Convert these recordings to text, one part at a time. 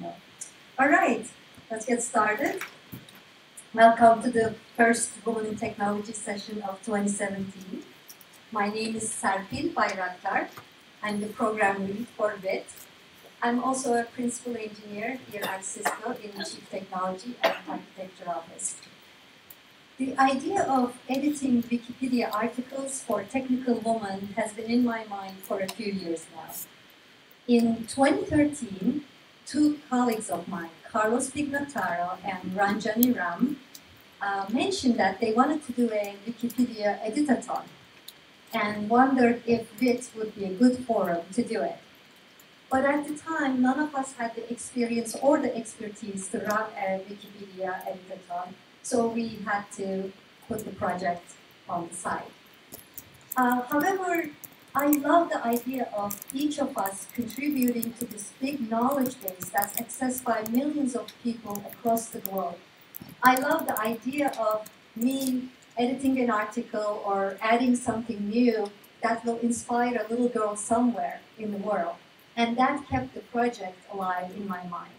know. All right, let's get started. Welcome to the first Women in Technology session of 2017. My name is Serpil Bayraktar. I'm the program lead for WIT. I'm also a principal engineer here at Cisco in the Chief Technology and Architecture Office. The idea of editing Wikipedia articles for technical women has been in my mind for a few years now. In 2013, two colleagues of mine, Carlos Pignataro and Ranjani Ram, uh, mentioned that they wanted to do a Wikipedia editathon and wondered if WIT would be a good forum to do it. But at the time, none of us had the experience or the expertise to run a Wikipedia editathon, so we had to put the project on the side. Uh, however, I love the idea of each of us contributing to this big knowledge base that's accessed by millions of people across the globe. I love the idea of me editing an article or adding something new that will inspire a little girl somewhere in the world. And that kept the project alive in my mind.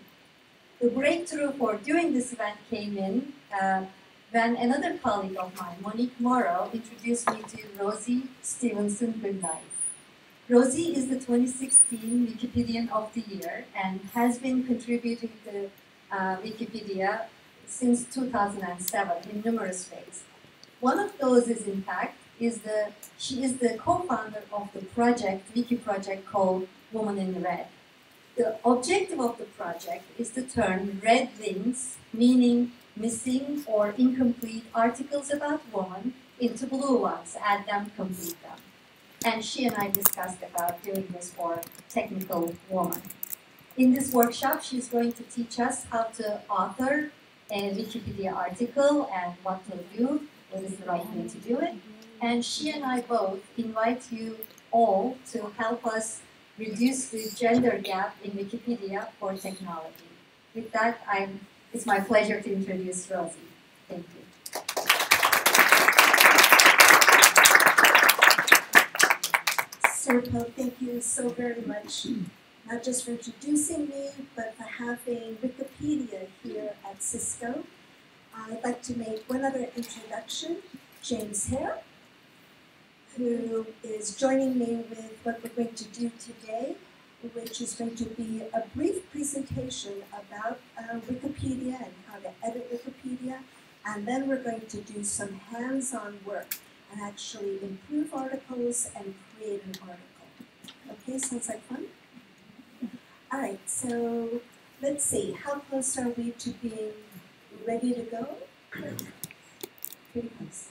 The breakthrough for doing this event came in uh, when another colleague of mine, Monique Morrow, introduced me to Rosie Stephenson-Goodknight. Rosie is the 2016 Wikipedian of the Year and has been contributing to uh, Wikipedia since 2007 in numerous ways. One of those is, in fact, is the she is the co-founder of the project, wiki project called Woman in Red. The objective of the project is to turn red links, meaning missing or incomplete articles about women, into blue ones, add them, complete them. And she and I discussed about doing this for technical woman. In this workshop, she's going to teach us how to author a Wikipedia article and what to do, what is the right way to do it. And she and I both invite you all to help us reduce the gender gap in Wikipedia for technology. With that, I'm, it's my pleasure to introduce Rosie. Thank you. Serpil, thank you so very much, not just for introducing me, but for having Wikipedia here at Cisco. I'd like to make one other introduction, James Hare, who is joining me with what we're going to do today, which is going to be a brief presentation about uh, Wikipedia and how to edit Wikipedia, and then we're going to do some hands-on work actually improve articles and create an article. Okay, sounds like fun? All right, so let's see, how close are we to being ready to go? Pretty close.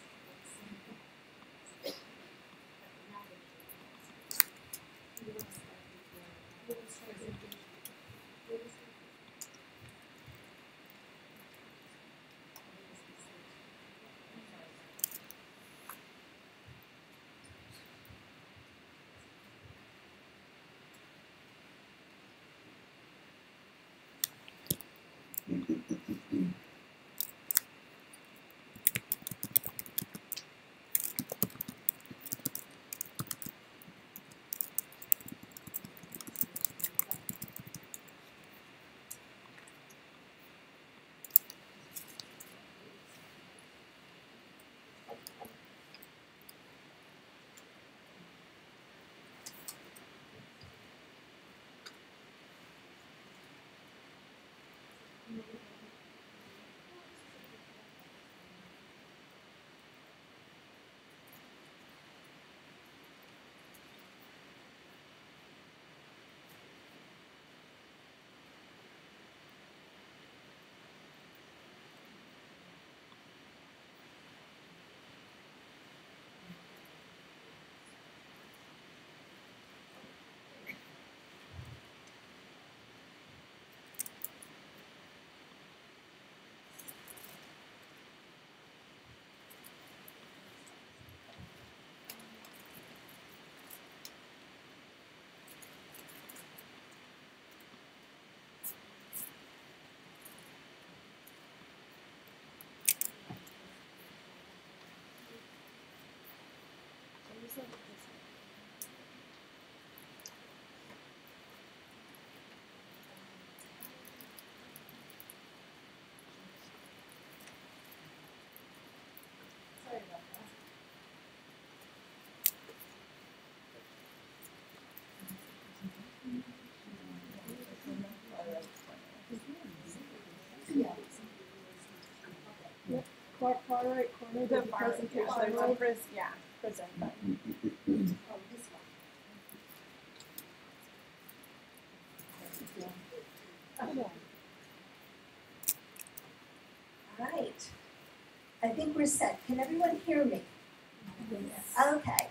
Far, far right corner, The there's far, presentation. Oh, yeah, there's pres- yeah, present button. Oh, this one. All right. I think we're set. Can everyone hear me? Yes. Okay.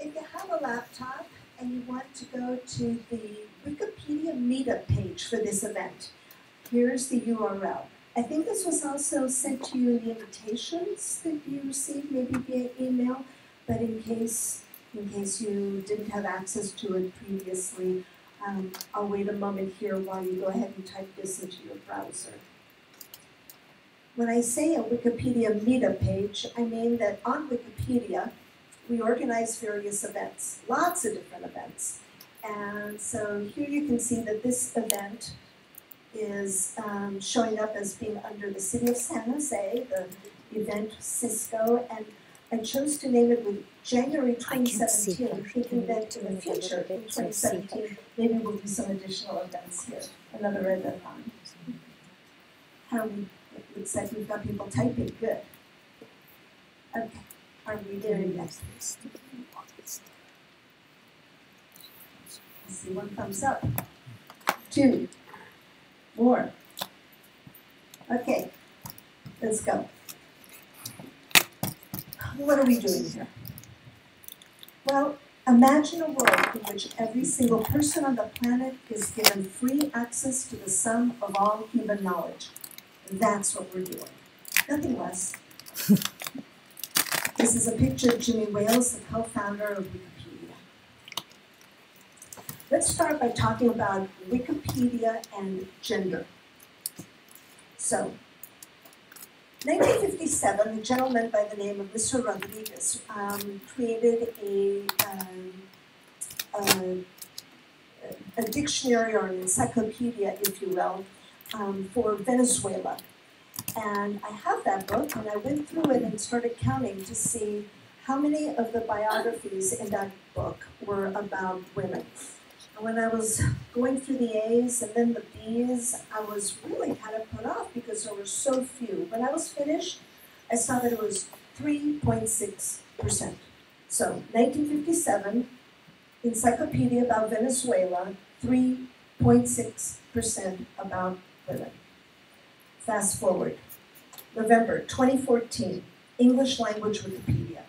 If you have a laptop and you want to go to the Wikipedia meetup page for this event, here's the URL. I think this was also sent to you in the invitations that you received, maybe via email, but in case in case you didn't have access to it previously, um, I'll wait a moment here while you go ahead and type this into your browser. When I say a Wikipedia meetup page, I mean that on Wikipedia, we organize various events, lots of different events. And so here you can see that this event is um, showing up as being under the city of San Jose, the event Cisco, and I chose to name it with January I can't see 2017, her. thinking that in the it a little future, in bit so I see her? 2017, maybe we'll do some additional events here, another event on. How are we, it looks like we've got people typing, good. Okay, are we there yet? I see one thumbs up. Two. More. Okay, let's go. What are we doing here? Well, imagine a world in which every single person on the planet is given free access to the sum of all human knowledge. That's what we're doing. Nothing less. this is a picture of Jimmy Wales, the co-founder of. Let's start by talking about Wikipedia and gender. So, 1957, a gentleman by the name of Mr. Rodriguez um, created a, um, a, a dictionary or an encyclopedia, if you will, um, for Venezuela. And I have that book, and I went through it and started counting to see how many of the biographies in that book were about women. And when I was going through the A's and then the B's, I was really kind of put off because there were so few. When I was finished, I saw that it was 3.6%. So, 1957, Encyclopedia about Venezuela, 3.6% about women. Fast forward, November 2014, English language Wikipedia.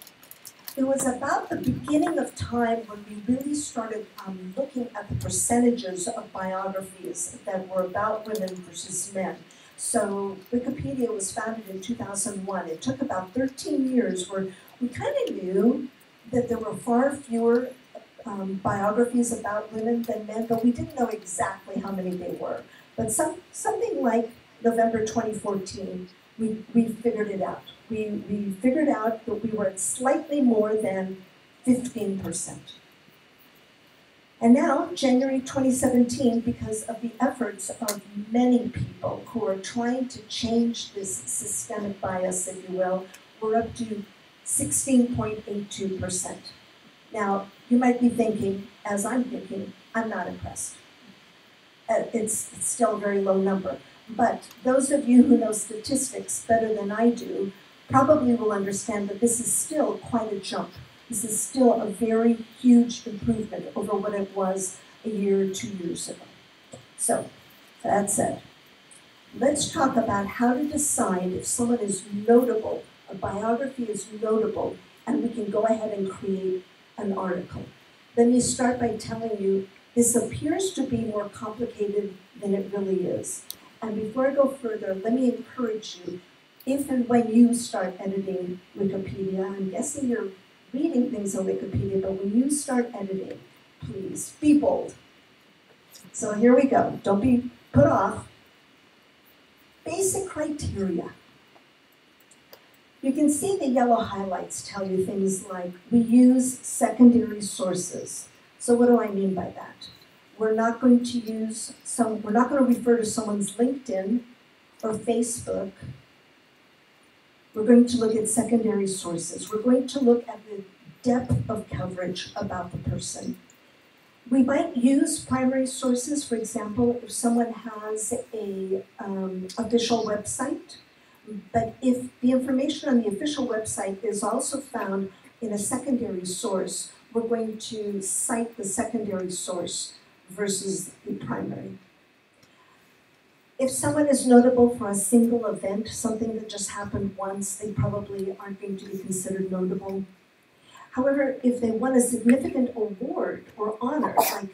It was about the beginning of time when we really started um, looking at the percentages of biographies that were about women versus men. So Wikipedia was founded in 2001. It took about 13 years where we kind of knew that there were far fewer um, biographies about women than men, but we didn't know exactly how many they were. But some, something like November 2014, we, we figured it out. We, we figured out that we were at slightly more than 15%. And now, January 2017, because of the efforts of many people who are trying to change this systemic bias, if you will, we're up to 16.82%. Now, you might be thinking, as I'm thinking, I'm not impressed. Uh, it's, it's still a very low number. But those of you who know statistics better than I do probably will understand that this is still quite a jump. This is still a very huge improvement over what it was a year or two years ago. So, that said, let's talk about how to decide if someone is notable, a biography is notable, and we can go ahead and create an article. Let me start by telling you this appears to be more complicated than it really is. And before I go further, let me encourage you, if and when you start editing Wikipedia, I'm guessing you're reading things on Wikipedia, but when you start editing, please be bold. So here we go. Don't be put off. Basic criteria. You can see the yellow highlights tell you things like we use secondary sources. So what do I mean by that? We're not going to use some we're not going to refer to someone's LinkedIn or Facebook. We're going to look at secondary sources. We're going to look at the depth of coverage about the person. We might use primary sources, for example, if someone has a um, official website, but if the information on the official website is also found in a secondary source, we're going to cite the secondary source versus the primary. If someone is notable for a single event, something that just happened once, they probably aren't going to be considered notable. However, if they won a significant award or honor, like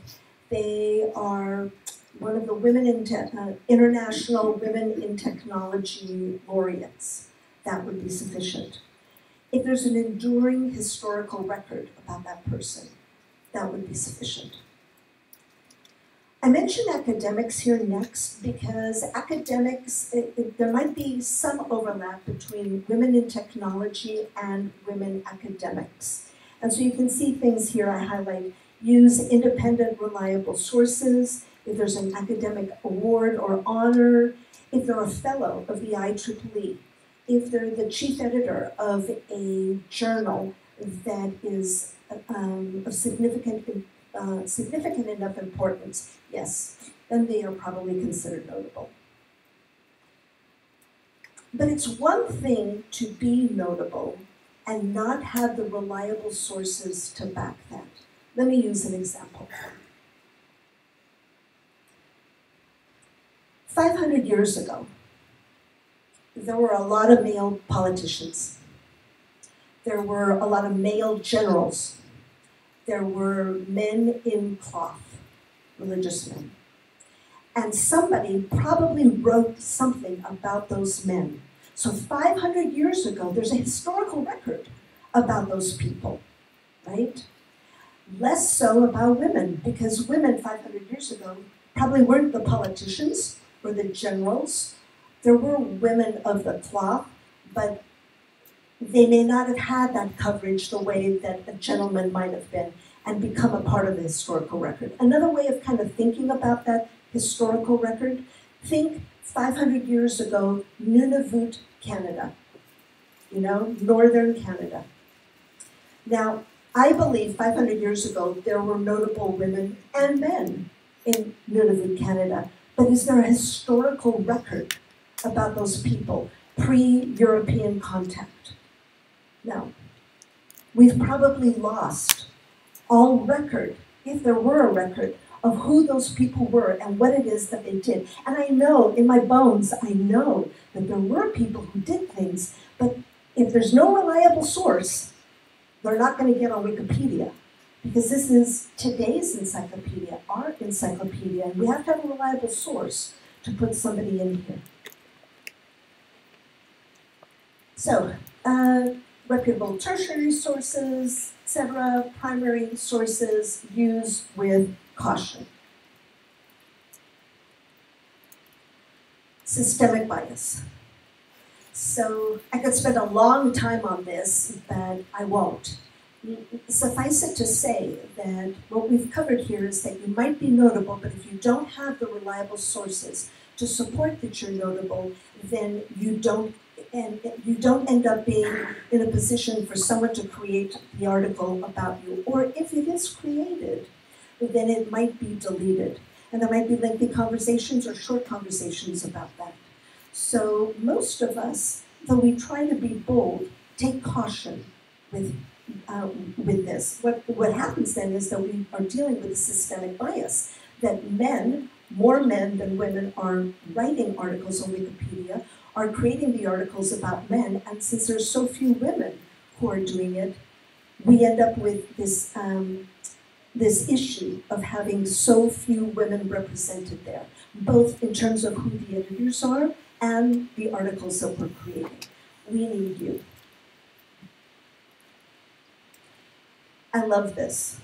they are one of the women in uh, international women in technology laureates, that would be sufficient. If there's an enduring historical record about that person, that would be sufficient. I mention academics here next because academics, it, it, there might be some overlap between women in technology and women academics. And so you can see things here I highlight. Use independent, reliable sources. If there's an academic award or honor, if they're a fellow of the IEEE, if they're the chief editor of a journal that is um, of significant, uh, significant enough importance, yes, then they are probably considered notable. But it's one thing to be notable and not have the reliable sources to back that. Let me use an example. 500 years ago, there were a lot of male politicians. There were a lot of male generals. There were men in cloth, religious men. And somebody probably wrote something about those men so 500 years ago, there's a historical record about those people, right? Less so about women, because women 500 years ago probably weren't the politicians or the generals. There were women of the cloth, but they may not have had that coverage the way that a gentleman might have been and become a part of the historical record. Another way of kind of thinking about that historical record, think 500 years ago, Nunavut, Canada. You know, northern Canada. Now, I believe 500 years ago there were notable women and men in Nunavut, Canada. But is there a historical record about those people pre European contact? No. We've probably lost all record, if there were a record, of who those people were and what it is that they did. And I know in my bones, I know that there were people who did things, but if there's no reliable source, they're not going to get on Wikipedia because this is today's encyclopedia, our encyclopedia, and we have to have a reliable source to put somebody in here. So, uh, reputable tertiary sources, etc., primary sources use with caution. Systemic bias. So I could spend a long time on this, but I won't. Suffice it to say that what we've covered here is that you might be notable, but if you don't have the reliable sources to support that you're notable, then you don't and you don't end up being in a position for someone to create the article about you. Or if it is created, then it might be deleted. And there might be lengthy conversations or short conversations about that. So most of us, though we try to be bold, take caution with uh, with this. What what happens then is that we are dealing with a systemic bias that men, more men than women, are writing articles on Wikipedia, are creating the articles about men, and since there's so few women who are doing it, we end up with this um, this issue of having so few women represented there, both in terms of who the editors are and the articles that we're creating. We need you. I love this.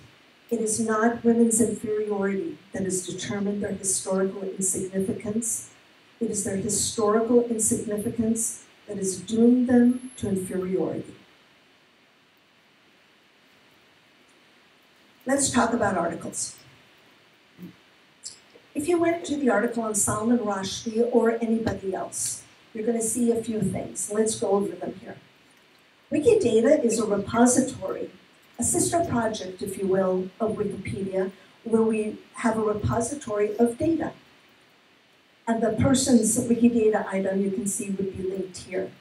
It is not women's inferiority that has determined their historical insignificance. It is their historical insignificance that has doomed them to inferiority. Let's talk about articles. If you went to the article on Salman Rushdie or anybody else, you're going to see a few things. Let's go over them here. Wikidata is a repository, a sister project, if you will, of Wikipedia, where we have a repository of data. And the person's Wikidata item you can see would be linked here.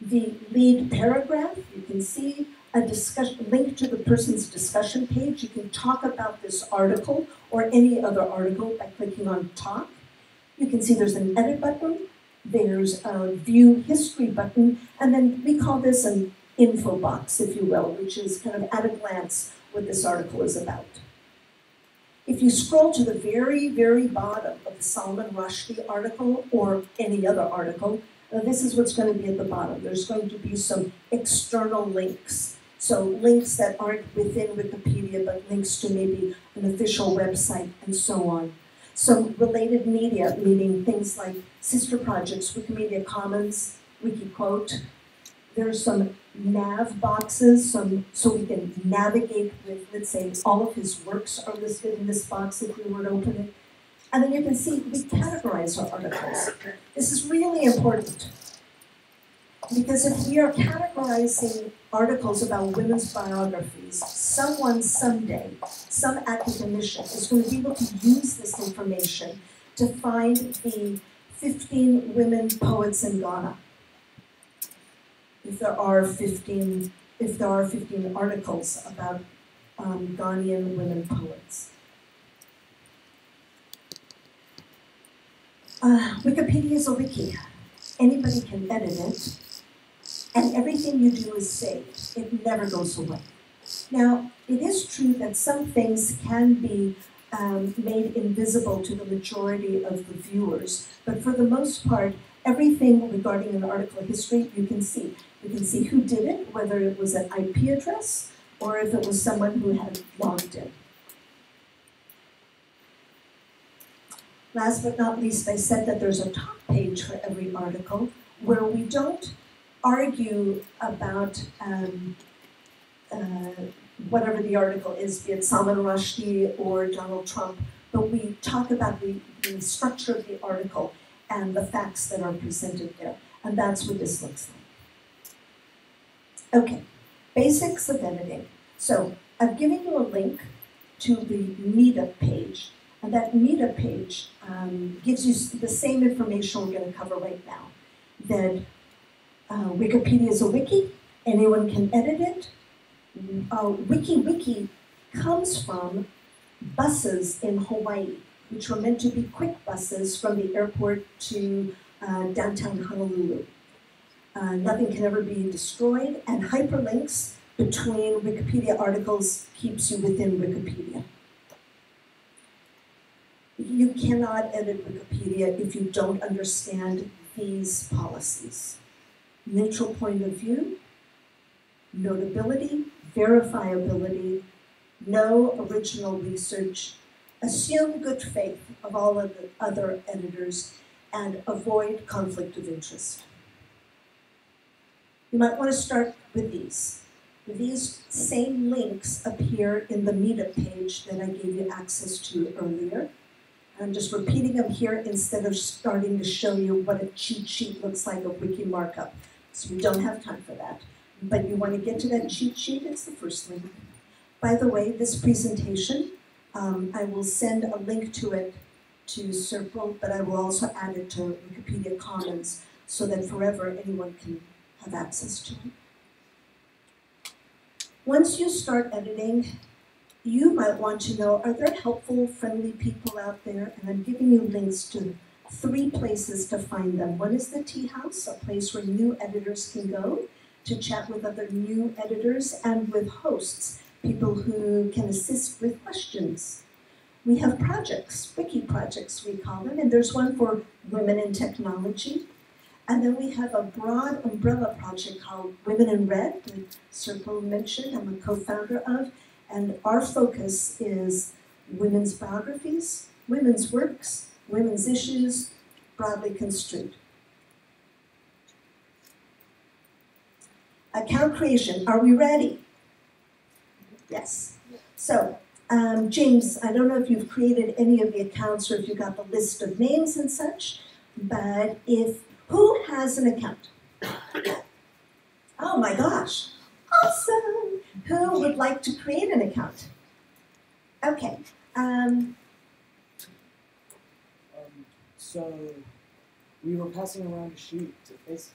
The lead paragraph, you can see a discussion link to the person's discussion page. You can talk about this article or any other article by clicking on talk. You can see there's an edit button, there's a view history button, and then we call this an info box, if you will, which is kind of at a glance what this article is about. If you scroll to the very, very bottom of the Salman Rushdie article or any other article, uh, this is what's going to be at the bottom. There's going to be some external links. So links that aren't within Wikipedia, but links to maybe an official website and so on. Some related media, meaning things like sister projects, Wikimedia Commons, WikiQuote. There's some nav boxes, some, so we can navigate with, let's say, all of his works are listed in this box if we were to open it. And then you can see we categorize our articles. This is really important because if we are categorizing articles about women's biographies, someone someday, some academician, is going to be able to use this information to find the 15 women poets in Ghana. If there are 15, if there are 15 articles about um, Ghanaian women poets. Uh, Wikipedia is a wiki. Anybody can edit it, and everything you do is saved. It never goes away. Now, it is true that some things can be um, made invisible to the majority of the viewers, but for the most part, everything regarding an article history you can see. You can see who did it, whether it was an IP address or if it was someone who had logged in. Last but not least, I said that there's a talk page for every article where we don't argue about um, uh, whatever the article is, be it Salman Rushdie or Donald Trump, but we talk about the, the structure of the article and the facts that are presented there. And that's what this looks like. Okay, basics of editing. So I've given you a link to the meetup page, and that meetup page um, gives you the same information we're going to cover right now. That uh, Wikipedia is a wiki, anyone can edit it. Uh, wiki Wiki comes from buses in Hawaii, which were meant to be quick buses from the airport to uh, downtown Honolulu. Uh, nothing can ever be destroyed, and hyperlinks between Wikipedia articles keeps you within Wikipedia. You cannot edit Wikipedia if you don't understand these policies neutral point of view, notability, verifiability, no original research, assume good faith of all of the other editors, and avoid conflict of interest. You might want to start with these. These same links appear in the meetup page that I gave you access to earlier. I'm just repeating them here instead of starting to show you what a cheat sheet looks like of wiki markup. So we don't have time for that. But you want to get to that cheat sheet, it's the first link. By the way, this presentation, um, I will send a link to it to Serpil, but I will also add it to Wikipedia Commons so that forever anyone can have access to. Once you start editing, you might want to know, are there helpful, friendly people out there? And I'm giving you links to three places to find them. One is the Tea House, a place where new editors can go to chat with other new editors and with hosts, people who can assist with questions. We have projects, wiki projects we call them, and there's one for women in technology. And then we have a broad umbrella project called Women in Red that Serpil mentioned, I'm a co-founder of, and our focus is women's biographies, women's works, women's issues broadly construed. Account creation, are we ready? Yes. So, um, James, I don't know if you've created any of the accounts or if you got the list of names and such, but if, who has an account? oh my gosh, awesome! Who would like to create an account? Okay, Um, Um, so we were passing around a sheet to bas-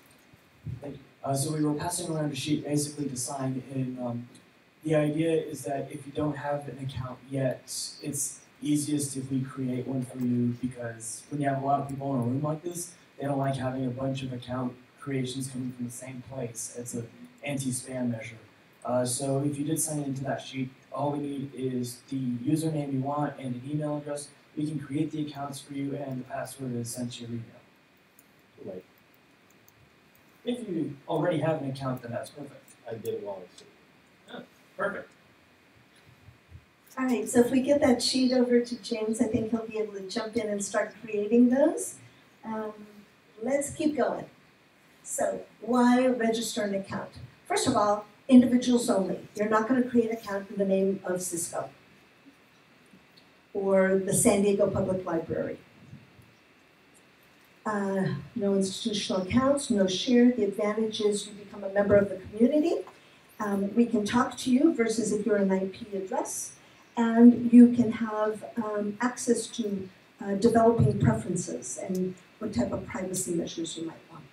thank you. Uh, so we were passing around a sheet basically to sign in. Um, the idea is that if you don't have an account yet, it's easiest if we create one for you because when you have a lot of people in a room like this, they don't like having a bunch of account creations coming from the same place. It's an anti-spam measure. Uh, so if you did sign into that sheet, all we need is the username you want and an email address we can create the accounts for you and the password is sent to your email. Like, If you already have an account, then that's perfect. I did it while I was sleeping. Perfect. all right, so if we get that sheet over to James, I think he'll be able to jump in and start creating those. Um, let's keep going. So, why register an account? First of all, individuals only. You're not going to create an account in the name of Cisco or the San Diego Public Library. Uh, no institutional accounts, no share. The advantage is you become a member of the community. Um, we can talk to you versus if you're an IP address, and you can have um, access to uh, developing preferences and what type of privacy measures you might want.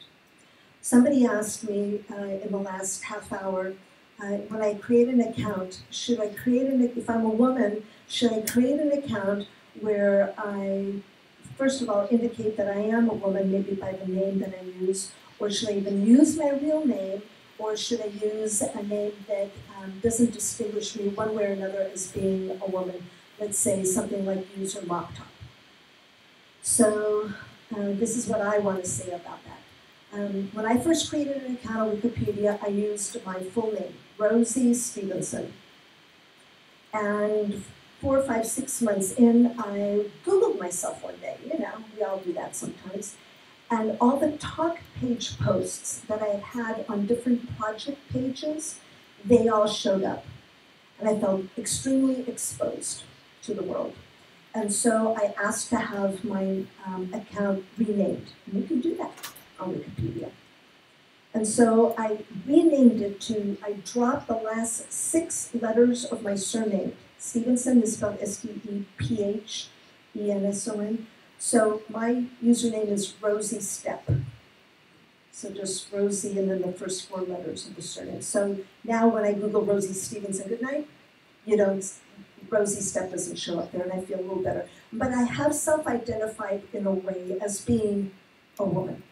Somebody asked me uh, in the last half hour, uh, when I create an account, should I create an, if I'm a woman, should I create an account where I, first of all, indicate that I am a woman, maybe by the name that I use, or should I even use my real name, or should I use a name that um, doesn't distinguish me one way or another as being a woman? Let's say something like user laptop. So uh, this is what I want to say about that. Um, when I first created an account on Wikipedia, I used my full name, Rosie Stephenson. And four, five, six months in, I Googled myself one day. You know, we all do that sometimes. And all the talk page posts that I had had on different project pages, they all showed up. And I felt extremely exposed to the world. And so I asked to have my um, account renamed. And you can do that on Wikipedia. And so I renamed it to, I dropped the last six letters of my surname. Stephenson is spelled S T E P H E N S O N. So my username is Rosie Step. So just Rosie and then the first four letters of the surname. So now when I Google Rosie Stephenson-Goodknight, you know, Rosie Step doesn't show up there and I feel a little better. But I have self identified in a way as being a woman.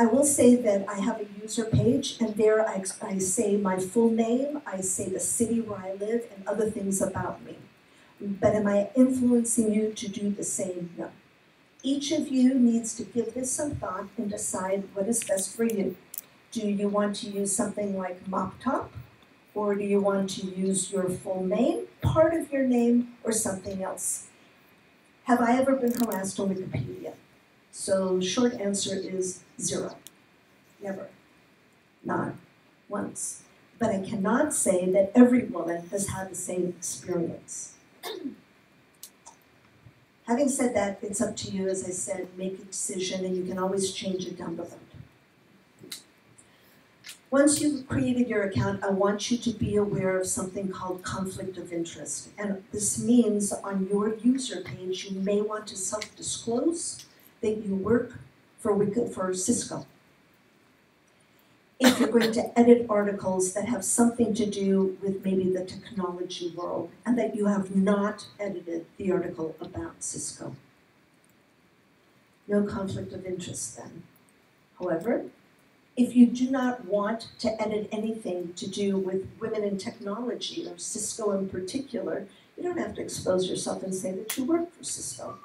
I will say that I have a user page, and there I, I say my full name, I say the city where I live, and other things about me. But am I influencing you to do the same? No. Each of you needs to give this some thought and decide what is best for you. Do you want to use something like Mop Top? Or do you want to use your full name, part of your name, or something else? Have I ever been harassed on Wikipedia? So short answer is zero. Never. Not once. But I cannot say that every woman has had the same experience. Having said that, it's up to you, as I said, make a decision and you can always change it down road. Once you've created your account, I want you to be aware of something called conflict of interest. And this means on your user page, you may want to self disclose that you work for, for Cisco. If you're going to edit articles that have something to do with maybe the technology world, and that you have not edited the article about Cisco. No conflict of interest then. However, if you do not want to edit anything to do with women in technology or Cisco in particular, you don't have to expose yourself and say that you work for Cisco.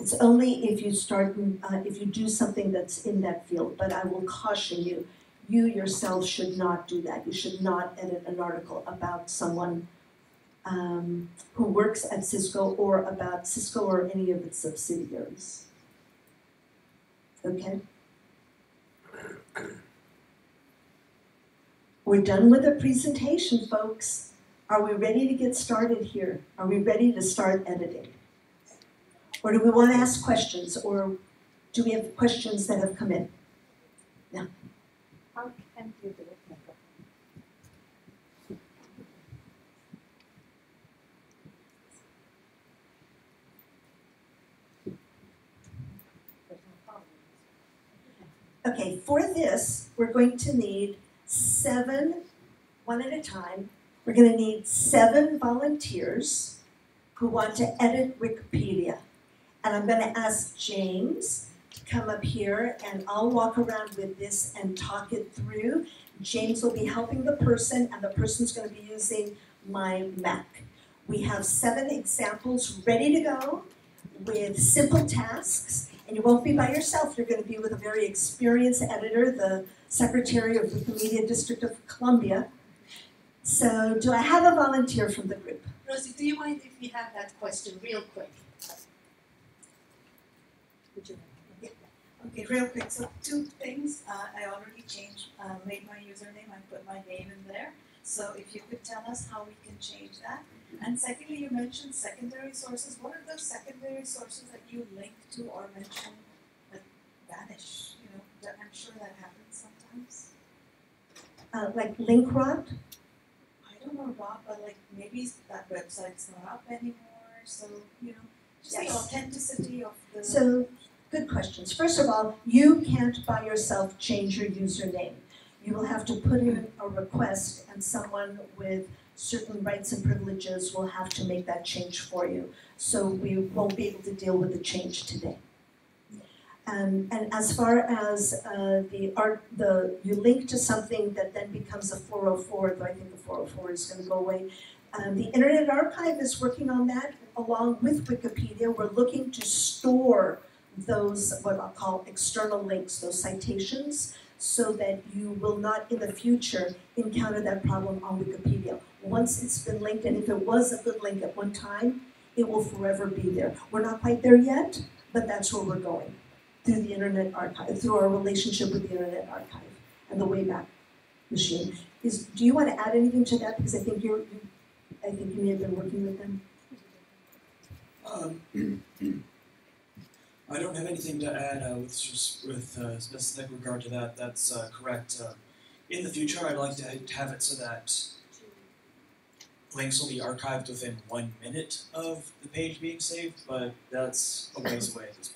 It's only if you start, uh, if you do something that's in that field, but I will caution you, you yourself should not do that. You should not edit an article about someone um, who works at Cisco or about Cisco or any of its subsidiaries. Okay? We're done with the presentation, folks. Are we ready to get started here? Are we ready to start editing? Or do we want to ask questions, or do we have questions that have come in? How can you Okay, for this, we're going to need seven, one at a time. We're gonna need seven volunteers who want to edit Wikipedia. And I'm gonna ask James to come up here and I'll walk around with this and talk it through. James will be helping the person and the person's gonna be using my Mac. We have seven examples ready to go with simple tasks. And you won't be by yourself, you're gonna be with a very experienced editor, the Secretary of the Wikimedia District of Columbia. So do I have a volunteer from the group? Rosie, do you mind if we have that question real quick? Would you? Okay, real quick, so two things, uh, I already changed, uh, made my username, I put my name in there. So if you could tell us how we can change that. And secondly, you mentioned secondary sources, what are those secondary sources that you link to or mention that vanish, you know, that I'm sure that happens sometimes? Uh, like link rot? I don't know, Rob, but like maybe that website's not up anymore, so, you know, just the authenticity of the. So, good questions. First of all, you can't by yourself change your username. You will have to put in a request and someone with certain rights and privileges will have to make that change for you. So we won't be able to deal with the change today. Um, and as far as uh, the art, the you link to something that then becomes a 404, though I think the 404 is going to go away. Um, the Internet Archive is working on that along with Wikipedia. We're looking to store those what I'll call external links, those citations, so that you will not in the future encounter that problem on Wikipedia. Once it's been linked, and if it was a good link at one time, it will forever be there. We're not quite there yet, but that's where we're going through the Internet Archive, through our relationship with the Internet Archive and the Wayback Machine. Is do you want to add anything to that? Because I think you're, you, I think you may have been working with them. Um, I don't have anything to add uh, with with uh, specific regard to that. That's uh, correct. Uh, in the future, I'd like to have it so that links will be archived within one minute of the page being saved, but that's a ways away at this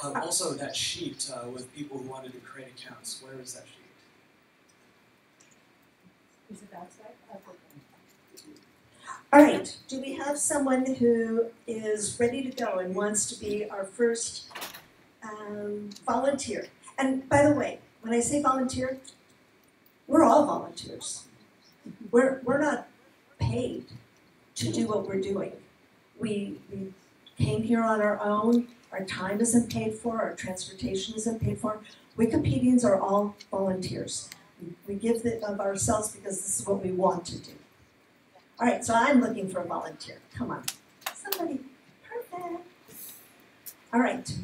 point. Um, also, that sheet uh, with people who wanted to create accounts. Where is that sheet? Is it outside? All right, do we have someone who is ready to go and wants to be our first um, volunteer? And by the way, when I say volunteer, we're all volunteers. We're, we're not paid to do what we're doing. We, we came here on our own, our time isn't paid for, our transportation isn't paid for. Wikipedians are all volunteers. We, give of ourselves because this is what we want to do. All right, so I'm looking for a volunteer. Come on. Somebody. Perfect. All right.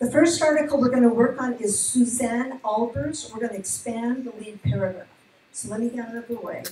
The first article we're going to work on is Susanne Albers. We're going to expand the lead paragraph. So let me get out of the way.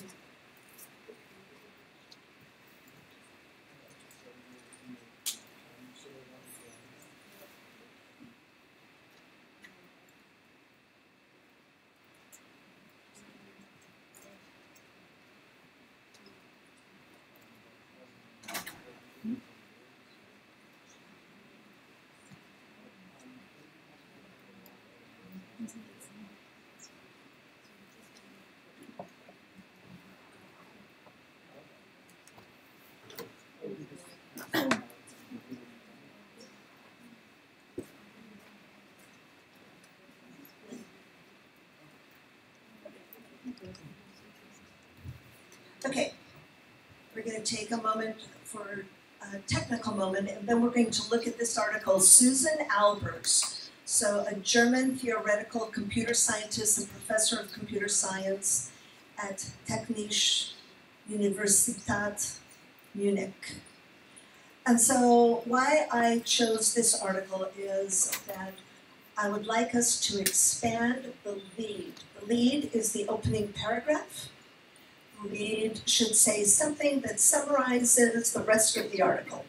Okay. We're going to take a moment for a technical moment, and then we're going to look at this article. Susan Albers, so a German theoretical computer scientist and professor of computer science at Technische Universität Munich. And so, why I chose this article is that I would like us to expand the lead. The lead is the opening paragraph. The lead should say something that summarizes the rest of the article.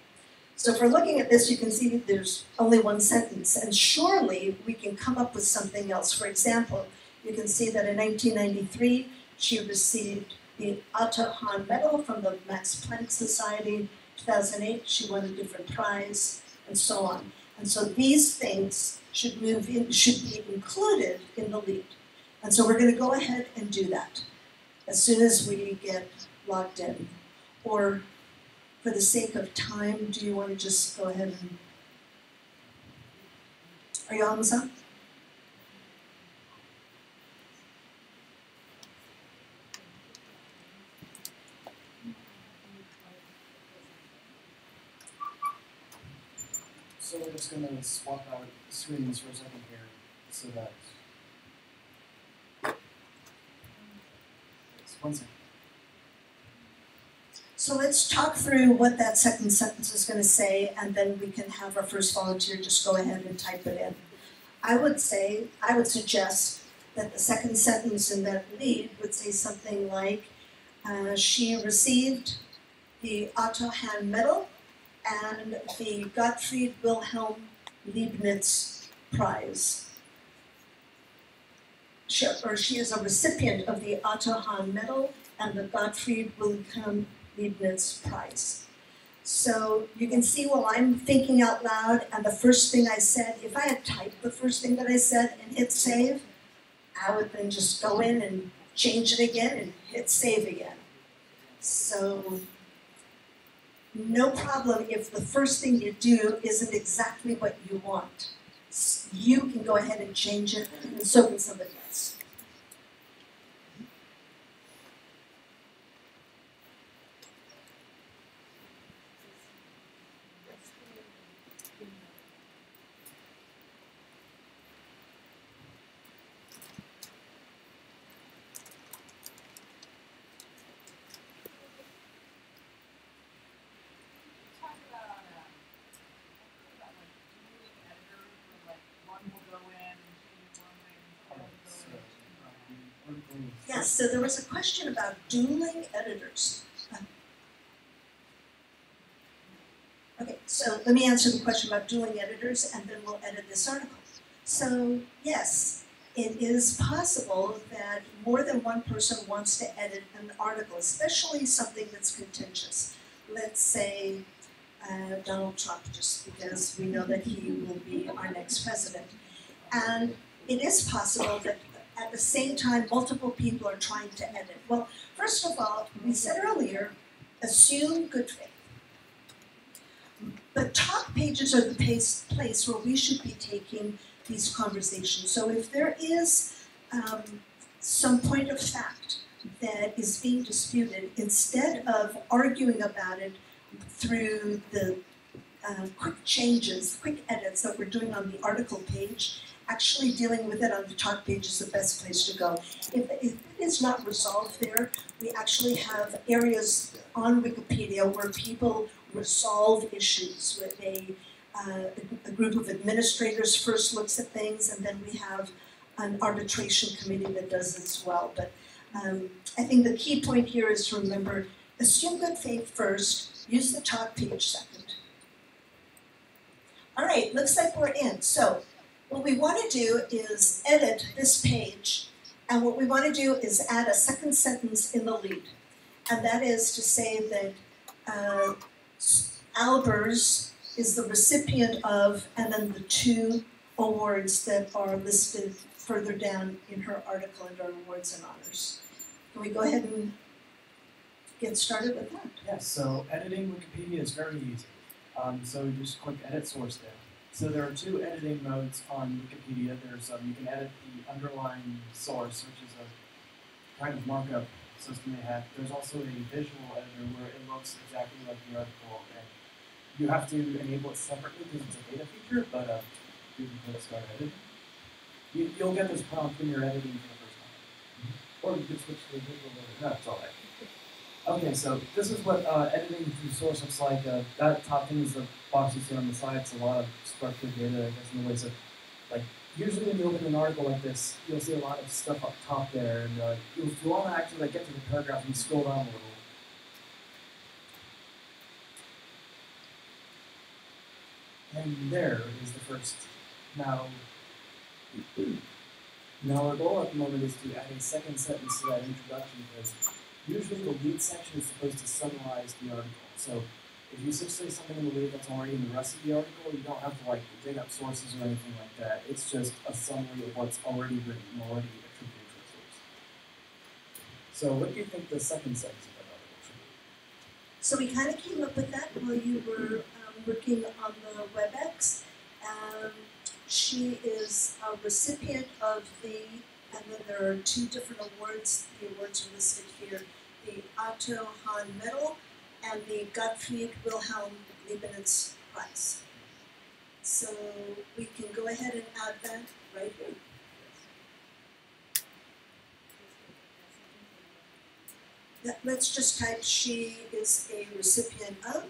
So, if we're looking at this, you can see there's only one sentence, and surely we can come up with something else. For example, you can see that in 1993, she received the Otto Hahn Medal from the Max Planck Society. 2008, she won a different prize, and so on. And so these things should move in, should be included in the lead. And so we're gonna go ahead and do that as soon as we get logged in. Or for the sake of time, do you wanna just go ahead and? Are you almost up? So we're just gonna swap out the screens for a second here, so that. One second. So let's talk through what that second sentence is gonna say, and then we can have our first volunteer just go ahead and type it in. I would say, I would suggest that the second sentence in that lead would say something like, uh, she received the Otto Hahn Medal and the Gottfried Wilhelm Leibniz Prize. She, or she is a recipient of the Otto Hahn Medal and the Gottfried Wilhelm Leibniz Prize. So you can see while I'm thinking out loud and the first thing I said, if I had typed the first thing that I said and hit save, I would then just go in and change it again and hit save again. So no problem if the first thing you do isn't exactly what you want. You can go ahead and change it and so can somebody else. talk about, uh, about like doing editor where like one will go in and change one thing, and one will So, go in. uh, the article is- Yes, so there was a question about dueling editors. Okay, so let me answer the question about dueling editors and then we'll edit this article. So, yes, it is possible that more than one person wants to edit an article, especially something that's contentious. Let's say uh, Donald Trump, just because we know that he will be our next president. And it is possible that at the same time, multiple people are trying to edit. Well, first of all, we said earlier, assume good faith. But talk pages are the place, place where we should be taking these conversations. So if there is um, some point of fact that is being disputed, instead of arguing about it through the uh, quick changes, quick edits that we're doing on the article page, actually dealing with it on the talk page is the best place to go. If, if it is not resolved there, we actually have areas on Wikipedia where people resolve issues, where they, uh, a, group of administrators first looks at things, and then we have an arbitration committee that does it as well. But um, I think the key point here is to remember, assume good faith first, use the talk page second. All right, looks like we're in. So what we want to do is edit this page, and what we want to do is add a second sentence in the lead. And that is to say that uh, Albers is the recipient of, and then the two awards that are listed further down in her article under awards and honors. Can we go ahead and get started with that? Yes, so editing Wikipedia is very easy. Um, so just click edit source there. So there are two editing modes on Wikipedia. There's um, you can edit the underlying source, which is a kind of markup system they have. There's also a visual editor where it looks exactly like the article, and you have to enable it separately because it's a beta feature. But uh, you can click start editing. You, you'll get this prompt when you're editing for the first time. Or you can switch to the visual editor. No, it's all right. Okay, so this is what uh, editing through source looks like. Uh, that top thing is the box you see on the side. It's a lot of structured data, I guess, in the way. So, like, usually when you open an article like this, you'll see a lot of stuff up top there, and uh, if you want to actually like, get to the paragraph and scroll down a little. And there is the first. Now, now our goal at the moment is to add a second sentence to that introduction because usually the lead section is supposed to summarize the article. So If you say something in the lead that's already in the rest of the article, you don't have to like dig up sources or anything like that. It's just a summary of what's already written, already attributed to a source. So what do you think the second sentence of that article should be? So we kind of came up with that while you were um, working on the WebEx. Um, she is a recipient of the, and then there are two different awards. The awards are listed here: the Otto Hahn Medal and the Gottfried Wilhelm Leibniz Prize. So we can go ahead and add that right here. Let- Let's just type she is a recipient of.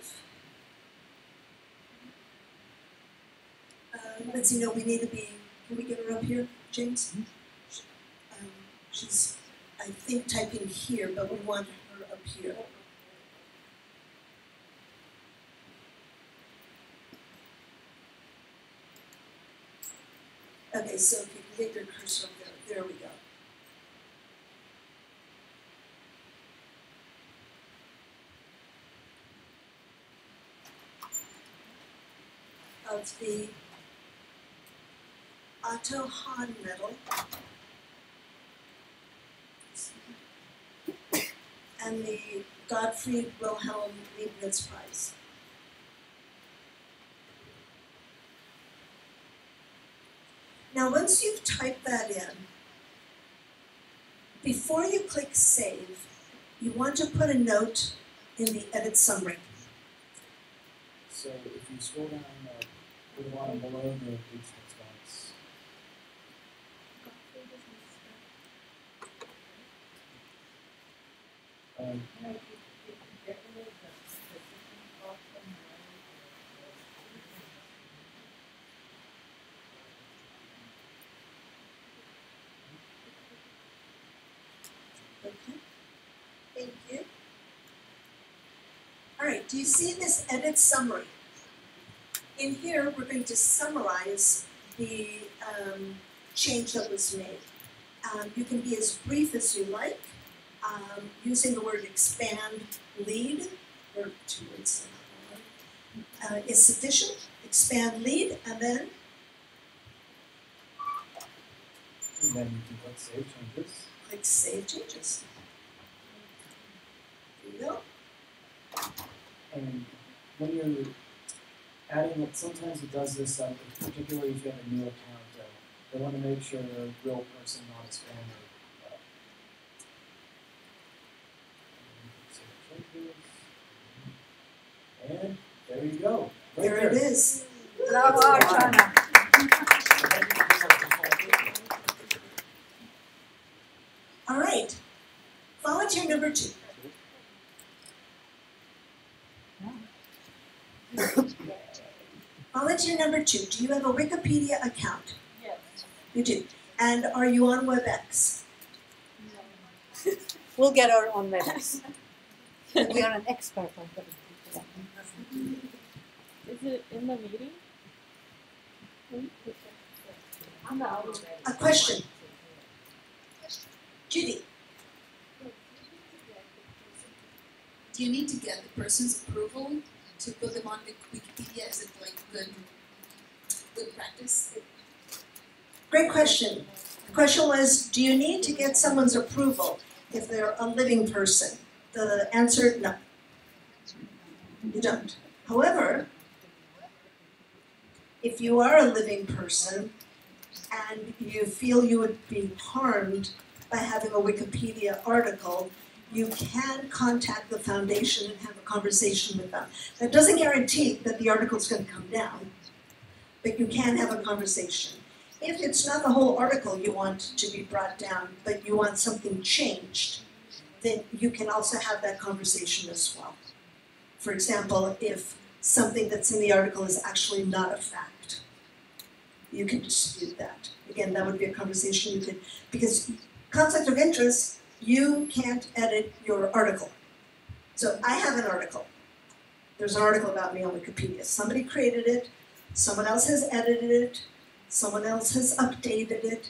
Uh, let's see, no, we need to be, can we get her up here, James? Um, she's, I think typing here, but we want her up here. Okay, so if you can get your cursor up there, there we go. of the Otto Hahn Medal and the Gottfried Wilhelm Leibniz Prize. Now, once you've typed that in, before you click save, you want to put a note in the edit summary. So if you scroll down uh, to the bottom below the big text box, um, do you see this edit summary? In here, we're going to summarize the um, change that was made. Um, you can be as brief as you like, um, using the word expand lead, or two words, uh, is sufficient. Expand lead, and then and then you can click save changes. click Save Changes. There you go. And when you're adding it, sometimes it does this, um, particularly if you have a new account, uh, they want to make sure they're a real person, not a spammer. Uh, and there you go. Right There it is. Bravo, Archana. All right. Volunteer number two. Volunteer number two, do you have a Wikipedia account? Yes. You do. And are you on WebEx? No. We'll get our own WebEx. we are an expert on WebEx. Is it in the meeting? I'm not. A question. Judy, Do you need to get the person's approval to put them on Wik- Wikipedia? Is it like good, good practice? great question. The question was, do you need to get someone's approval if they're a living person? The answer, no. You don't. However, if you are a living person and you feel you would be harmed by having a Wikipedia article, you can contact the foundation and have a conversation with them. That doesn't guarantee that the article's going to come down, but you can have a conversation. If it's not the whole article you want to be brought down, but you want something changed, then you can also have that conversation as well. For example, if something that's in the article is actually not a fact, you can dispute that. Again, that would be a conversation you could, because conflict of interest, you can't edit your article. So I have an article. There's an article about me on Wikipedia. Somebody created it, someone else has edited it, someone else has updated it,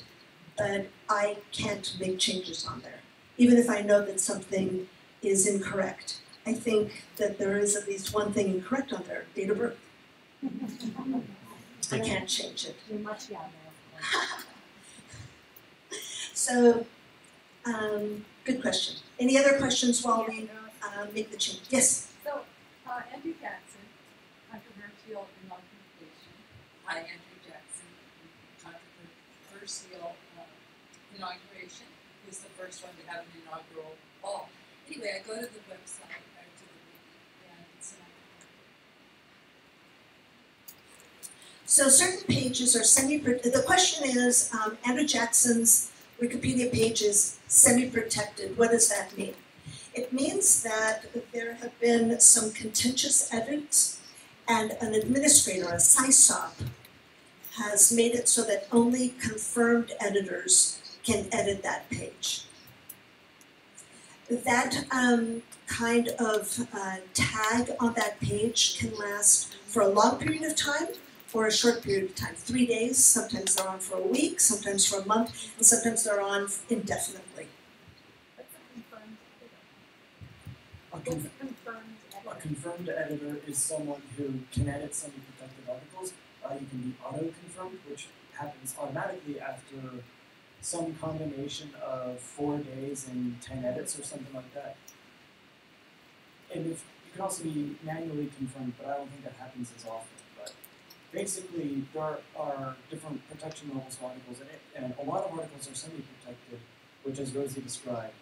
but I can't make changes on there, even if I know that something is incorrect. I think that there is at least one thing incorrect on there, date of birth. I can't change it. You're much younger. So, um, good question. Any other questions while we uh, make the change? Yes. So, uh, Andrew Jackson, controversial inauguration. Hi, Andrew Jackson, controversial uh, inauguration is the first one to have an inaugural ball. Anyway, I go to the website, or to the wiki, and it's an So certain pages are semi. The question is um, Andrew Jackson's Wikipedia page is semi-protected. What does that mean? It means that there have been some contentious edits, and an administrator, a sysop, has made it so that only confirmed editors can edit that page. That um, kind of uh, tag on that page can last for a long period of time for a short period of time three days, sometimes they're on for a week, sometimes for a month, and sometimes they're on indefinitely. A confirmed editor? Is someone who can edit semi-protected articles. Uh, you can be auto-confirmed, which happens automatically after some combination of four days and ten edits or something like that. And if you can also be manually confirmed, but I don't think that happens as often. Basically, there are different protection levels for articles, and, it, and a lot of articles are semi-protected, which, as Rosie described,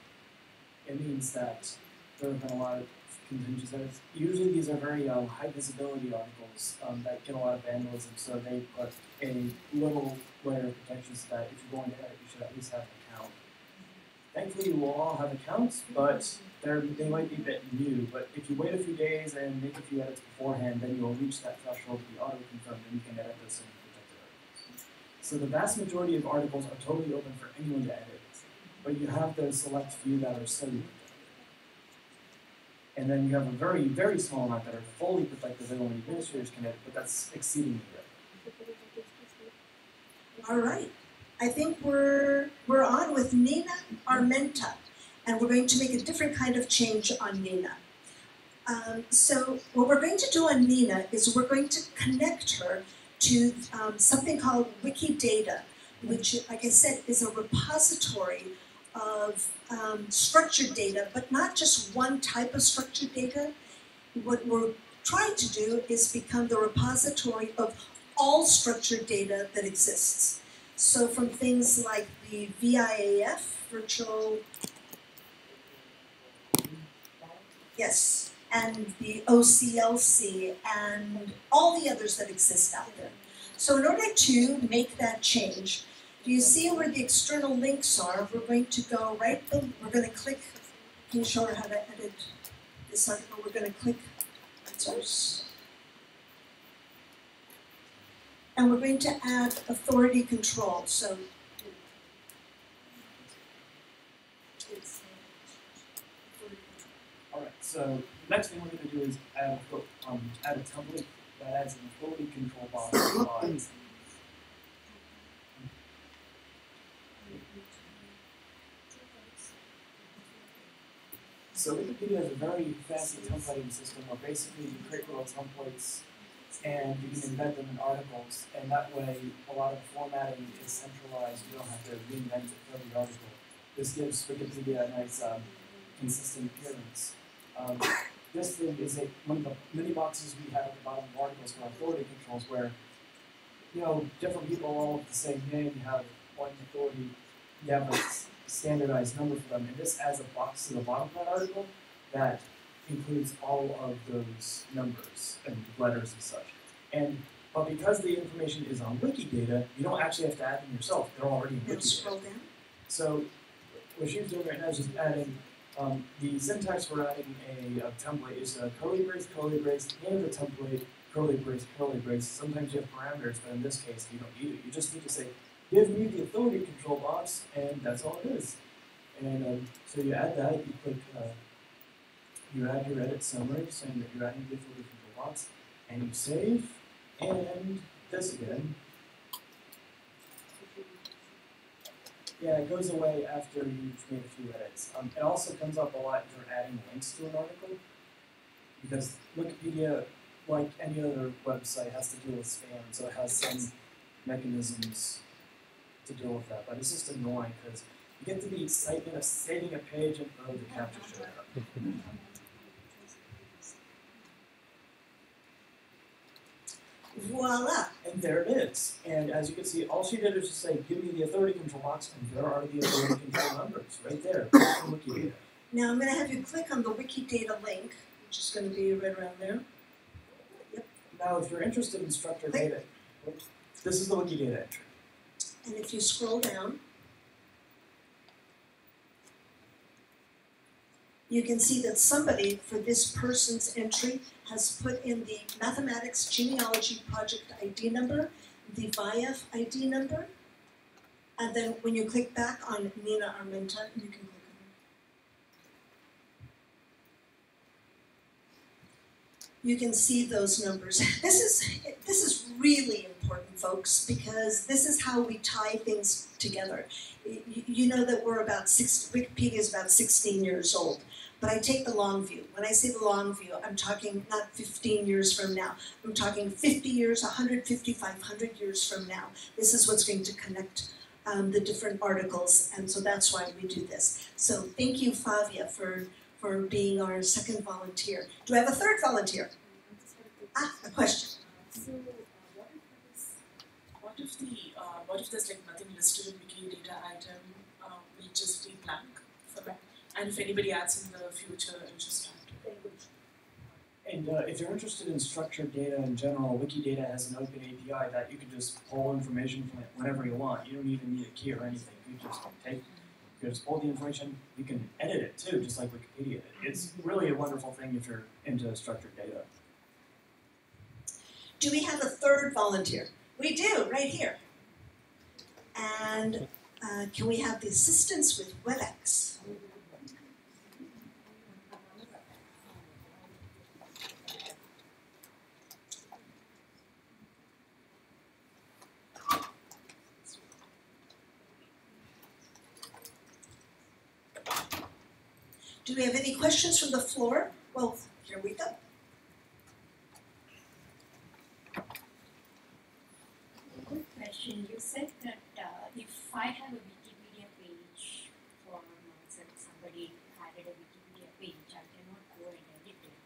it means that there have been a lot of contentious edits. Usually, these are very um, high visibility articles um, that get a lot of vandalism, so they put a little layer of protection so that if you're going to edit, you should at least have an account. Thankfully, you will all have accounts, but they're, they might be a bit new. But if you wait a few days and make a few edits beforehand, then you'll reach that threshold to be auto confirmed and you can edit those semi protected articles. So the vast majority of articles are totally open for anyone to edit, but you have those select few that are semi. And then you have a very, very small amount that are fully protected that only administrators can edit, but that's exceedingly rare. All right. I think we're we're on with Nina Amenta, and we're going to make a different kind of change on Nina. Um, so what we're going to do on Nina is we're going to connect her to um, something called Wikidata, which, like I said, is a repository of um, structured data, but not just one type of structured data. What we're trying to do is become the repository of all structured data that exists. So from things like the VIAF, virtual, yes, and the OCLC, and all the others that exist out there. So in order to make that change, do you see where the external links are? We're going to go right, we're going to click, can you show her how to edit this article? We're going to click source. And we're going to add authority control, so. it's, All right. So next thing we're going to do is add um, add a template that adds an authority control box. So Wikipedia is a very fancy templating system where basically you create little templates and you can embed them in articles, and that way a lot of formatting is centralized. You don't have to reinvent it for every article. This gives Wikipedia a nice um, consistent appearance. Um, this thing is a, one of the many boxes we have at the bottom of articles for authority controls where, you know, different people all have the same name, you have one authority, you have a standardized number for them, and this adds a box to the bottom of that article that includes all of those numbers and letters and such. And but because the information is on Wikidata, you don't actually have to add them yourself. They're already in Wikidata. So what she's doing right now is just adding um, the syntax for adding a, a template is a curly brace, curly brace, of the template, curly brace, curly brace. Sometimes you have parameters, but in this case you don't need it. You just need to say, give me the authority control box, and that's all it is. And um, so you add that, you click, uh, you add your edit summary saying that you're adding the authority control box, and you save, and this again. Yeah, it goes away after you've made a few edits. Um, it also comes up a lot if you're adding links to an article. because Wikipedia, like any other website, has to deal with spam, so it has some mechanisms to deal with that. But it's just annoying because you get to the excitement of saving a page and oh, the CAPTCHA showed up. Voila. And there it is. And as you can see, all she did is just say, give me the authority control box, and there are the authority control numbers right there Wikipedia. Now I'm going to have you click on the Wikidata link, which is going to be right around there. Yep. Now, if you're interested in structured data, this is the Wikidata entry. And if you scroll down, you can see that somebody for this person's entry has put in the mathematics genealogy project ID number, the VIAF ID number, and then when you click back on Nina Amenta, you can click on her. You can see those numbers. This is this is really important, folks, because this is how we tie things together. You know that we're about six. Wikipedia is about 16 years old. But I take the long view. When I say the long view, I'm talking not 15 years from now. I'm talking 50 years, 150, 500 years from now. This is what's going to connect um, the different articles, and so that's why we do this. So thank you, Favia, for, for being our second volunteer. Do I have a third volunteer? Ah, a question. So, uh, what if this, what if the, uh, what if there's like nothing listed in Wikidata item, uh, we just be blank for that? And if anybody adds in the future, it'll just add. And uh, if you're interested in structured data in general, Wikidata has an open API that you can just pull information from it whenever you want. You don't even need a key or anything. You just take, you all the information. You can edit it too, just like Wikipedia. It's really a wonderful thing if you're into structured data. Do we have a third volunteer? We do, right here. And uh, can we have the assistance with WebEx? Do we have any questions from the floor? Well, here we go. Good question. You said that uh, if I have a Wikipedia page for myself, somebody added a Wikipedia page, I cannot go and edit it.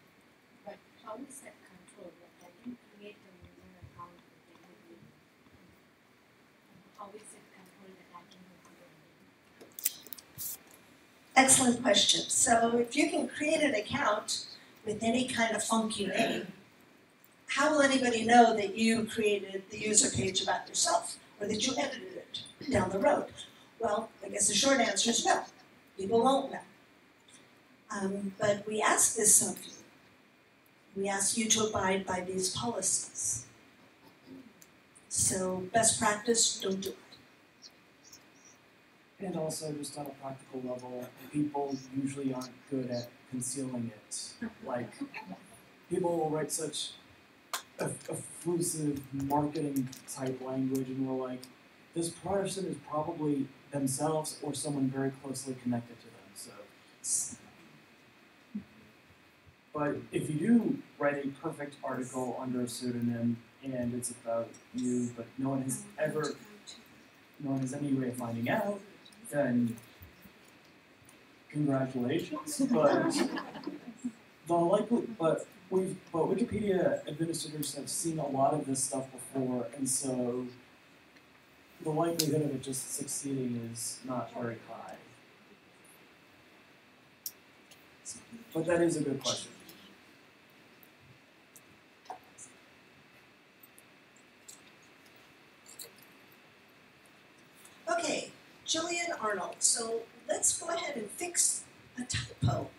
But how is that controlled? Like I can create a user account with everybody. How is it controlled that I can go to the Excellent question. So if you can create an account with any kind of funky name, how will anybody know that you created the user page about yourself or that you edited it down the road? Well, I guess the short answer is no. People won't know. Um, but we ask this of you. We ask you to abide by these policies. So best practice, don't do it. And also, just on a practical level, people usually aren't good at concealing it. Like, people will write such effusive marketing type language, and we're like, this person is probably themselves or someone very closely connected to them. So, but if you do write a perfect article under a pseudonym and it's about you, but no one has ever, no one has any way of finding out, then congratulations. But the likely, but we've, but Wikipedia administrators have seen a lot of this stuff before, and so the likelihood of it just succeeding is not very high. But that is a good question. Okay, Jillian Arnold. So let's go ahead and fix a typo.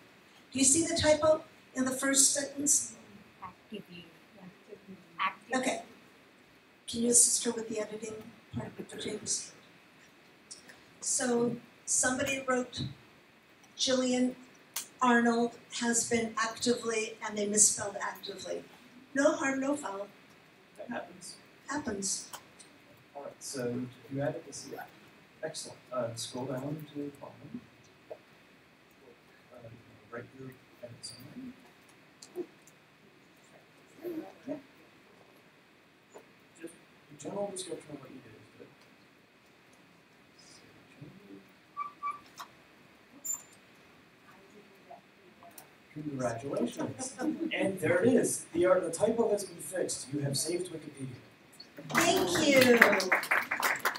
Do you see the typo in the first sentence? actively. Actively. Okay. Can you assist her with the editing part of the James? So somebody wrote Jillian Arnold has been actively, and they misspelled actively. No harm, no foul. That happens. Happens. All right. So you added this. Yeah. Excellent. Uh, scroll down to the bottom. Uh, write your edits on there. Just a general description of what you did is good. Congratulations. and there it is. The, the typo has been fixed. You have saved Wikipedia. Thank you.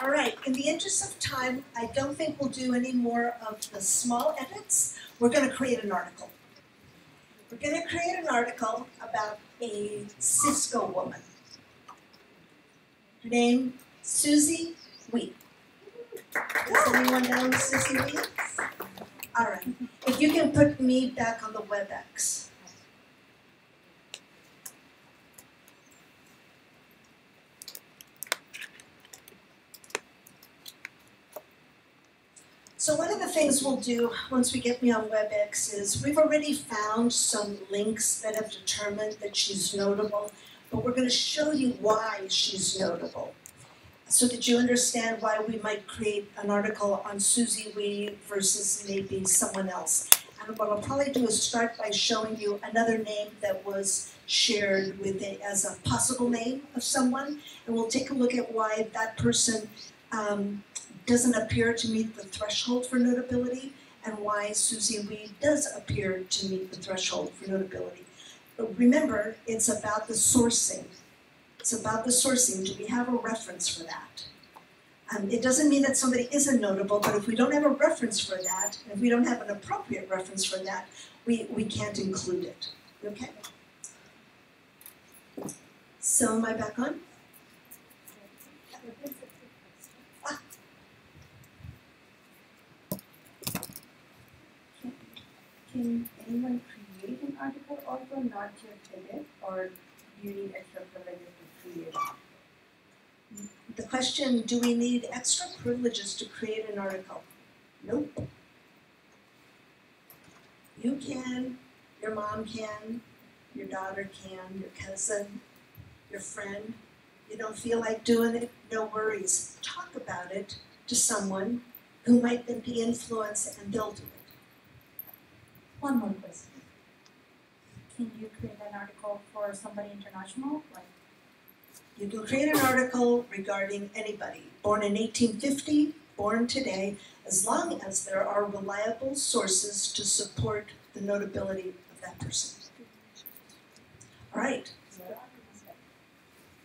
All right, in the interest of time, I don't think we'll do any more of the small edits. We're gonna create an article. We're gonna create an article about a Cisco woman. Her name, Susie Wee. Does anyone know Susie Wee? All right, if you can put me back on the WebEx. So one of the things we'll do once we get me on WebEx is we've already found some links that have determined that she's notable, but we're going to show you why she's notable, so that you understand why we might create an article on Susie Wee versus maybe someone else. And what I'll probably do is start by showing you another name that was shared with it as a possible name of someone, and we'll take a look at why that person um, doesn't appear to meet the threshold for notability and why Susie Wee does appear to meet the threshold for notability. But remember, it's about the sourcing. It's about the sourcing. Do we have a reference for that? Um, it doesn't mean that somebody isn't notable, but if we don't have a reference for that, if we don't have an appropriate reference for that, we, we can't include it. Okay? So am I back on? Can anyone create an article also, not just edit, or do you need extra privileges to create? The question, do we need extra privileges to create an article? Nope. You can, your mom can, your daughter can, your cousin, your friend. You don't feel like doing it, no worries. Talk about it to someone who might then be influenced and they'll do it. One more question. Can you create an article for somebody international, like You can create an article regarding anybody, born in 1850, born today, as long as there are reliable sources to support the notability of that person. All right.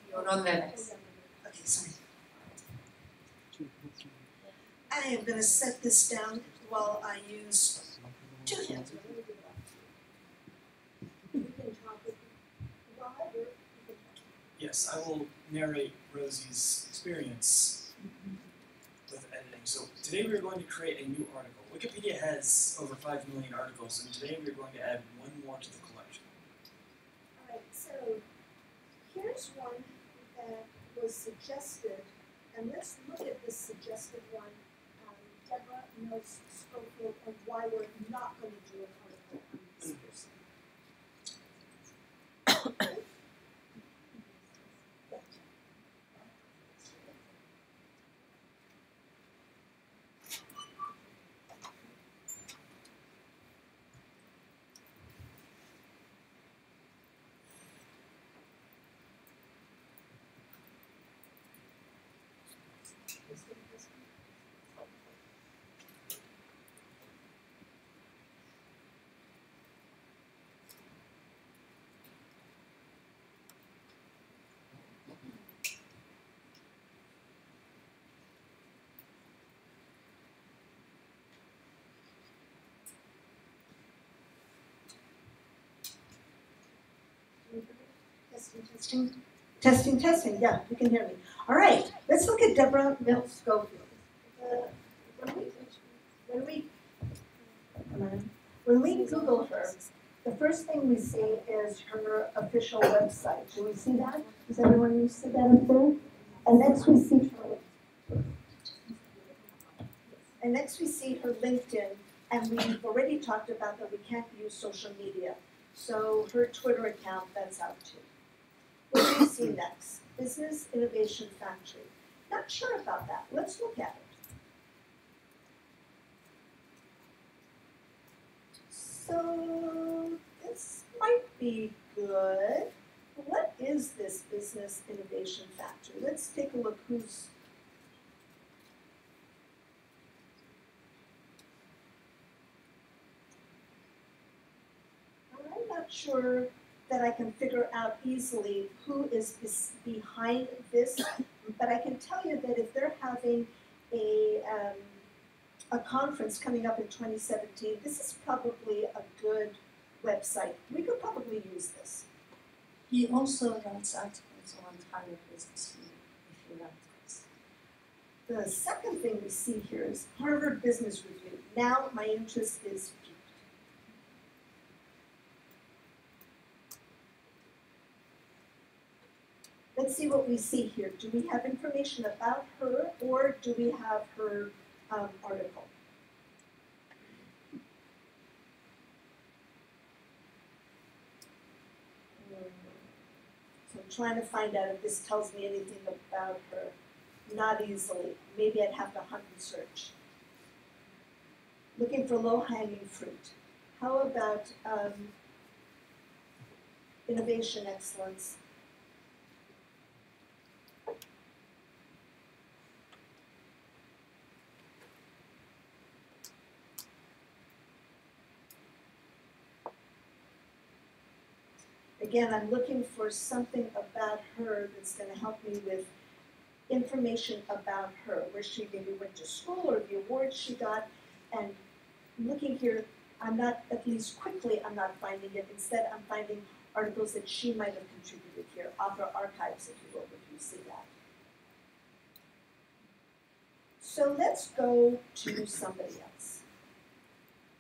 you're on WebEx? Okay, sorry. I am going to set this down while I use Yes, I will narrate Rosie's experience with editing. So today we are going to create a new article. Wikipedia has over 5 million articles, and today we are going to add one more to the collection. Alright, so here's one that was suggested, and let's look at this suggested one. Deborah why we're not gonna do an article on this person. Testing, testing. Testing, yeah, you can hear me. All right, let's look at Deborah Mills Scofield. Uh, when we, when we, when we Google her, the first thing we see is her official website. Do we see that? Is everyone used to that up there? And next we see her. And next we see her LinkedIn, and we've already talked about that we can't use social media. So her Twitter account, that's out too. What do see next? Business Innovation Factory. Not sure about that. Let's look at it. So this might be good. what is this Business Innovation Factory? Let's take a look who's I'm not sure that I can figure out easily who is behind this, but I can tell you that if they're having a um, a conference coming up in 2017, this is probably a good website. We could probably use this. He also writes articles on Harvard Business Review, if you like this. The second thing we see here is Harvard Business Review. Now my interest is Let's see what we see here. Do we have information about her or do we have her um, article? So I'm trying to find out if this tells me anything about her. Not easily. Maybe I'd have to hunt and search. Looking for low hanging fruit. How about um, innovation excellence? Again, I'm looking for something about her that's going to help me with information about her, where she maybe went to school or the awards she got. And looking here, I'm not, at least quickly, I'm not finding it. Instead, I'm finding articles that she might have contributed here, author archives, if you will, if you see that. So let's go to somebody else.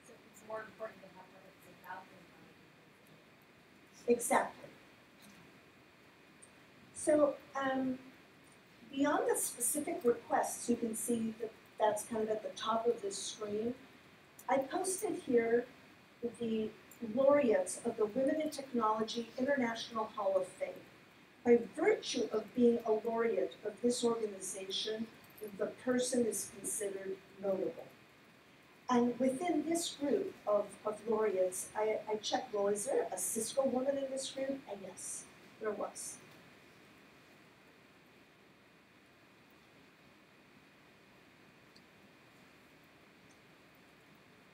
So it's more important to have what it's about than how it is. Exactly. So, um, beyond the specific requests, you can see that that's kind of at the top of this screen. I posted here the laureates of the Women in Technology International Hall of Fame. By virtue of being a laureate of this organization, the person is considered notable. And within this group of, of laureates, I, I checked, well, is there a Cisco woman in this group? And yes, there was.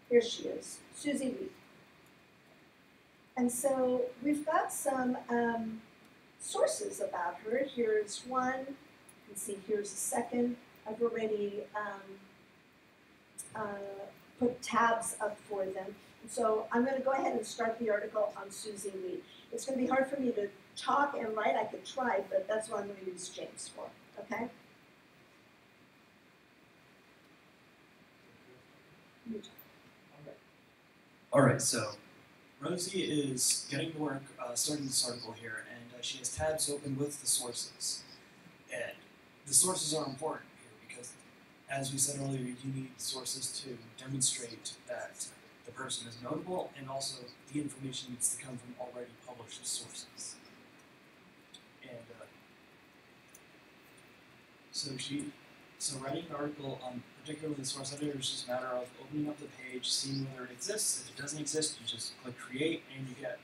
Here she is, Susie Wee. And so we've got some um, sources about her. Here's one. You can see here's a second. I've already um, uh, put tabs up for them. So I'm going to go ahead and start the article on Susie Wee. It's going to be hard for me to talk and write. I could try, but that's what I'm going to use James for. Okay? All right, so Rosie is getting to work uh, starting this article here, and uh, she has tabs open with the sources. And the sources are important as we said earlier, you need sources to demonstrate that the person is notable, and also the information needs to come from already published sources. And uh, so she, so writing an article on particularly the source editor is just a matter of opening up the page, seeing whether it exists. If it doesn't exist, you just click create, and you get.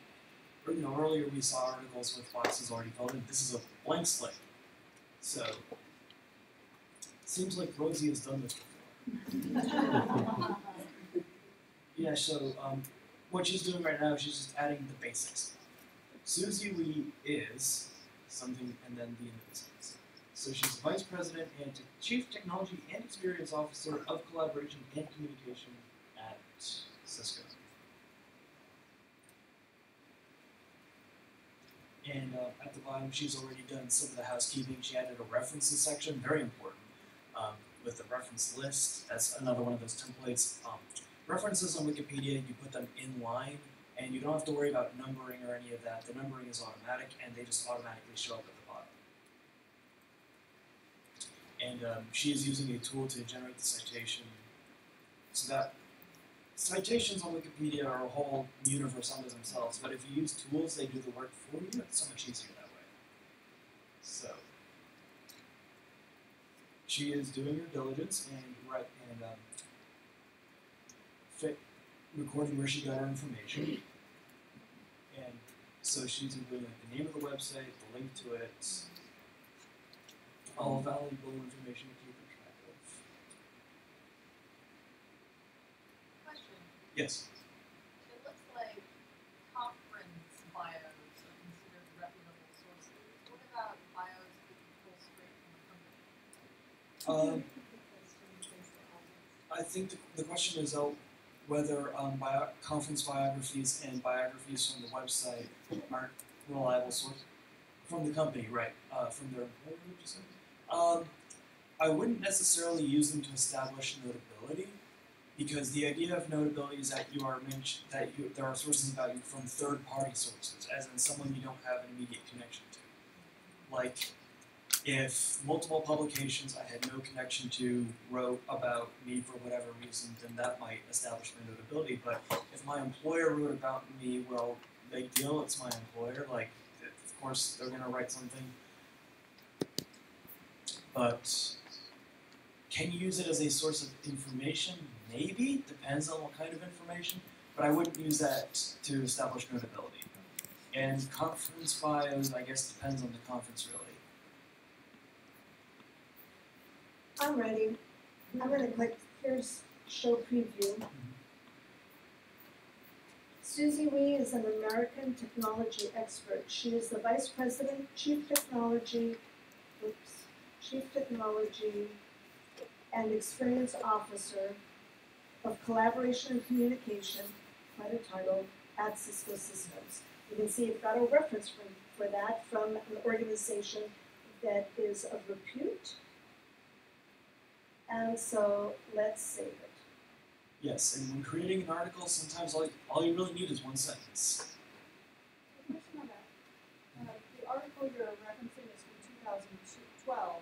You know, earlier we saw articles with boxes already filled in. This is a blank slate. So, seems like Rosie has done this before. Yeah, so um, what she's doing right now, is she's just adding the basics. Susie Wee is something, and then the end of the sentence. So she's Vice President and Chief Technology and Experience Officer of Collaboration and Communication at Cisco. And uh, at the bottom, she's already done some of the housekeeping. She added a references section, very important, with the reference list. That's another one of those templates. Um, references on Wikipedia, you put them in line, and you don't have to worry about numbering or any of that. The numbering is automatic, and they just automatically show up at the bottom. And um, she is using a tool to generate the citation, so that citations on Wikipedia are a whole universe unto themselves. But if you use tools, they do the work for you. It's so much easier that way. So she is doing her diligence and right and um, fit, recording where she got her information. And So she's including like the name of the website, the link to it, all valuable information to keep track of. Question. Yes. It looks like conference bios are considered reputable sources. What about bios that you pull straight from the company? Um, I think the, the question is uh, whether um, bio- conference biographies and biographies from the website are reliable sources from the company, right? Uh, from their employer? Um, I wouldn't necessarily use them to establish notability, because the idea of notability is that you are mentioned that you, there are sources about you from third-party sources, as in someone you don't have an immediate connection to. Like, if multiple publications I had no connection to wrote about me for whatever reason, then that might establish my notability. But if my employer wrote about me, well, big deal, it's my employer. Like, of course, they're gonna write something. But can you use it as a source of information? Maybe, depends on what kind of information. But I wouldn't use that to establish notability. And conference bios, I guess, depends on the conference really. I'm ready. I'm gonna click, here's show preview. Susie Wee is an American technology expert. She is the Vice President, Chief Technology, oops, Chief Technology and Experience Officer of Collaboration and Communication, quite a title, at Cisco Systems. You can see I've got a reference for, for that from an organization that is of repute. And so let's save it. Yes, and when creating an article, sometimes all, all you really need is one sentence. Question on that. Uh, the article you're referencing is from two thousand twelve.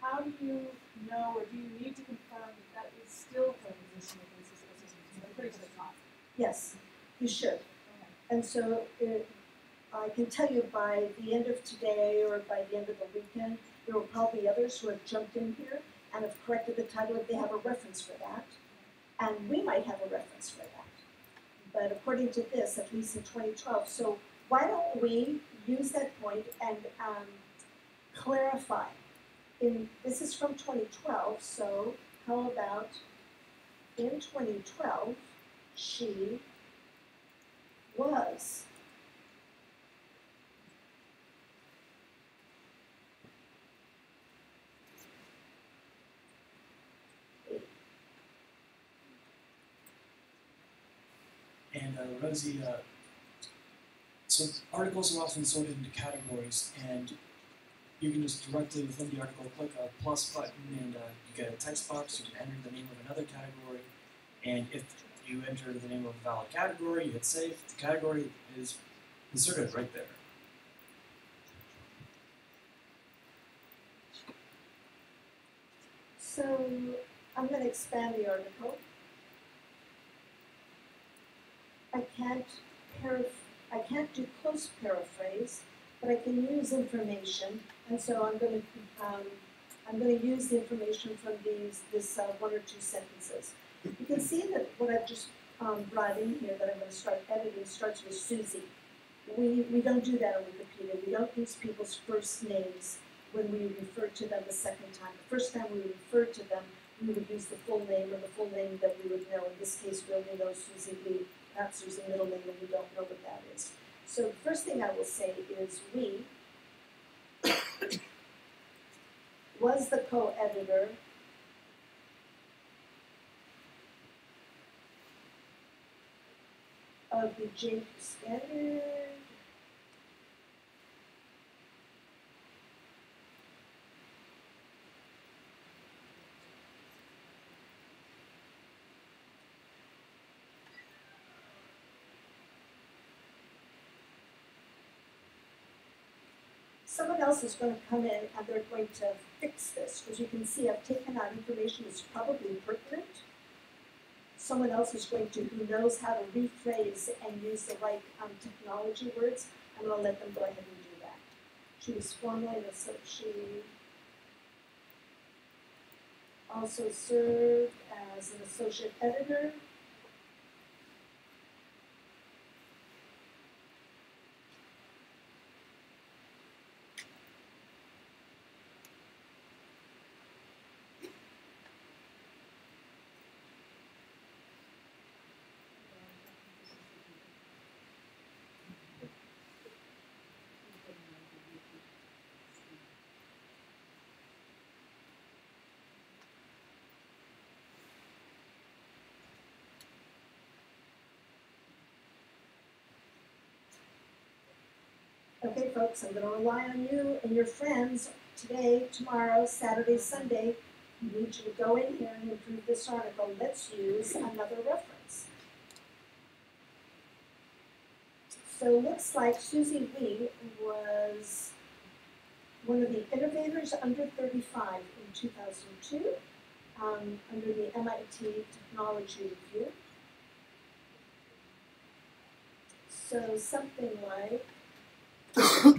How do you know, or do you need to confirm that that is still the position within Cisco Systems? Pretty to the top. Yes, you should. Okay. And so it, I can tell you by the end of today or by the end of the weekend, there will probably be others who have jumped in here and have corrected the title if they have a reference for that. And we might have a reference for that. But according to this, at least in 2012, so why don't we use that point and um, clarify? In this is from 2012, so how about in 2012 she was Uh, Rosie, uh, so articles are often sorted into categories, and you can just directly within the article click a plus button, and uh, you get a text box. You can enter the name of another category, and if you enter the name of a valid category, you hit save. The category is inserted right there. So I'm going to expand the article. I can't I can't do close paraphrase, but I can use information, and so I'm going to um, I'm going to use the information from these this uh, one or two sentences. You can see that what I've just um, brought in here that I'm going to start editing starts with Susie. We we don't do that on Wikipedia. We don't use people's first names when we refer to them the second time. The first time we refer to them, we would use the full name or the full name that we would know. In this case, we only know Susie Wee, not Susie middle name, and Wee don't know what that is. So the first thing I will say is we was the co-editor of the JP Standard someone else is going to come in and they're going to fix this. As you can see, I've taken out information that's probably pertinent. Someone else is going to, who knows how to rephrase and use the right um, technology words. I'm going to let them go ahead and do that. She was formerly an associate. Also served as an associate editor Okay, folks, I'm gonna rely on you and your friends today, tomorrow, Saturday, Sunday. You need you to go in here and improve this article. Let's use another reference. So it looks like Susie Wee was one of the innovators under 35 in 2002 um, under the MIT Technology Review. So something like I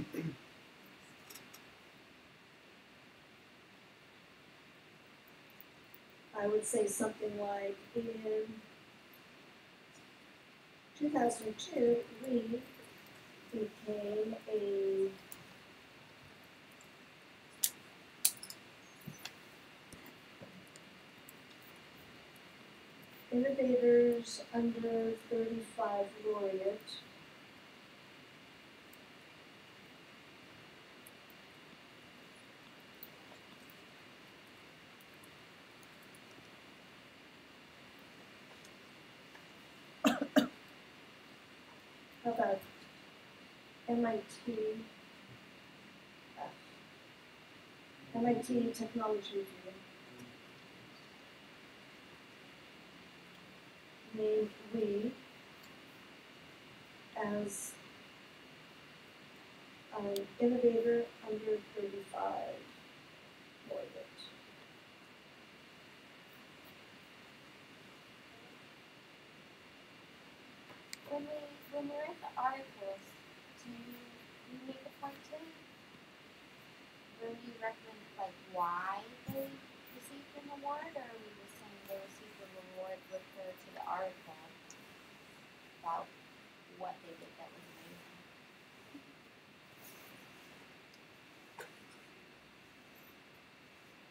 would say something like in 2002, Wee became a Innovators Under 35 Laureate. MIT? MIT Technology Review. named Wee as an innovator under 35 laureate. When we when we read the articles, do you, you make a point to Will you recommend like why they received an award, or are we just saying they received an award refer to the article about what they did that was amazing?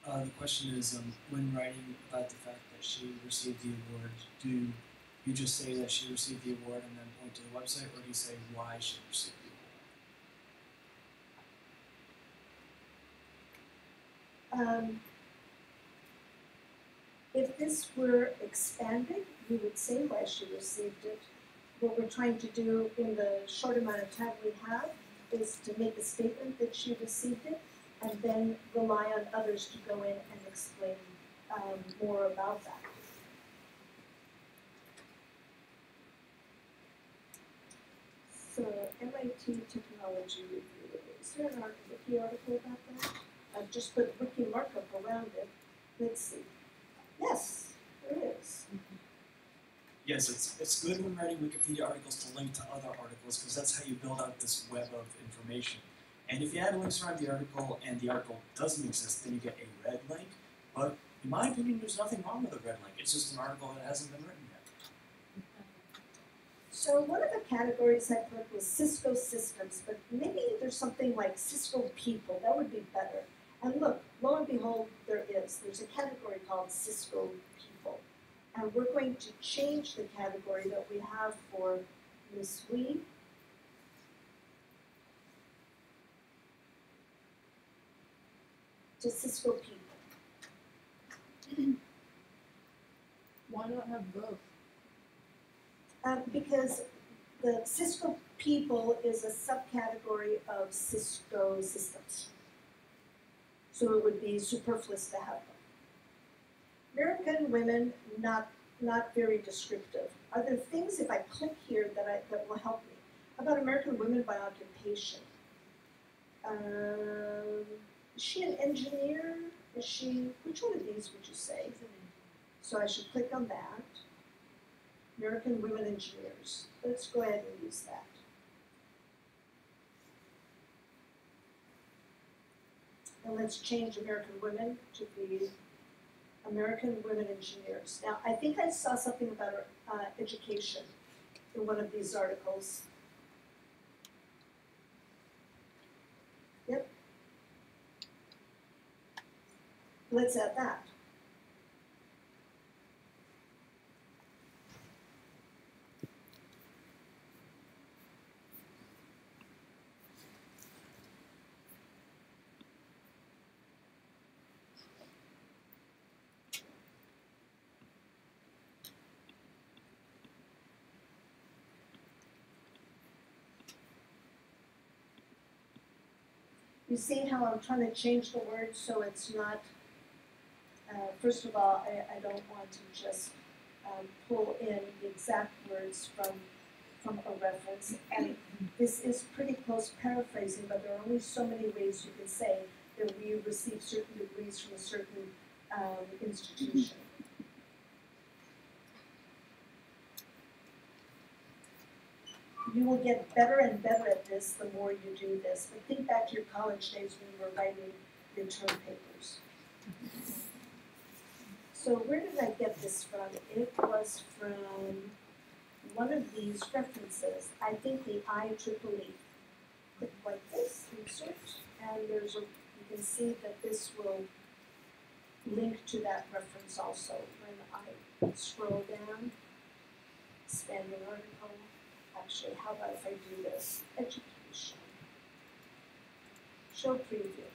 Uh, the question is, um, when writing about the fact that she received the award, do you just say that she received the award and then point to the website, or do you say why she received the Um, if this were expanded, you would say why she received it. What we're trying to do in the short amount of time we have is to make a statement that she received it and then rely on others to go in and explain um, more about that. So MIT Technology Review, is there an art- article about that? I've just put wiki markup around it. Let's see. Yes, there is. Yes, it's, it's good when writing Wikipedia articles to link to other articles because that's how you build out this web of information. And if you add links around the article and the article doesn't exist, then you get a red link. But in my opinion, there's nothing wrong with a red link. It's just an article that hasn't been written yet. So one of the categories I put was Cisco systems, but maybe there's something like Cisco people, that would be better. And look, lo and behold, there is. There's a category called Cisco people. And we're going to change the category that we have for Ms. Wee. To Cisco people. Why not have both? Um, because the Cisco people is a subcategory of Cisco systems. So it would be superfluous to have them. American women, not not very descriptive. Are there things if I click here that I that will help me? About American women by occupation? Um, is she an engineer? Is she which one of these would you say? So I should click on that. American Women Engineers. Let's go ahead and use that. And let's change American Women to be American Women Engineers. Now, I think I saw something about uh, education in one of these articles. Yep. Let's add that. You see how I'm trying to change the word so it's not, uh, first of all, I, I don't want to just um, pull in the exact words from, from a reference. And this is pretty close paraphrasing, but there are only so many ways you can say that Wee receive certain degrees from a certain um, institution. You will get better and better at this the more you do this. But think back to your college days when you were writing midterm papers. So where did I get this from? It was from one of these references. I think the IEEE. Click like this, insert, and there's a, you can see that this will link to that reference also. When I scroll down, expanding article, actually, how about if I do this? Education. Show preview.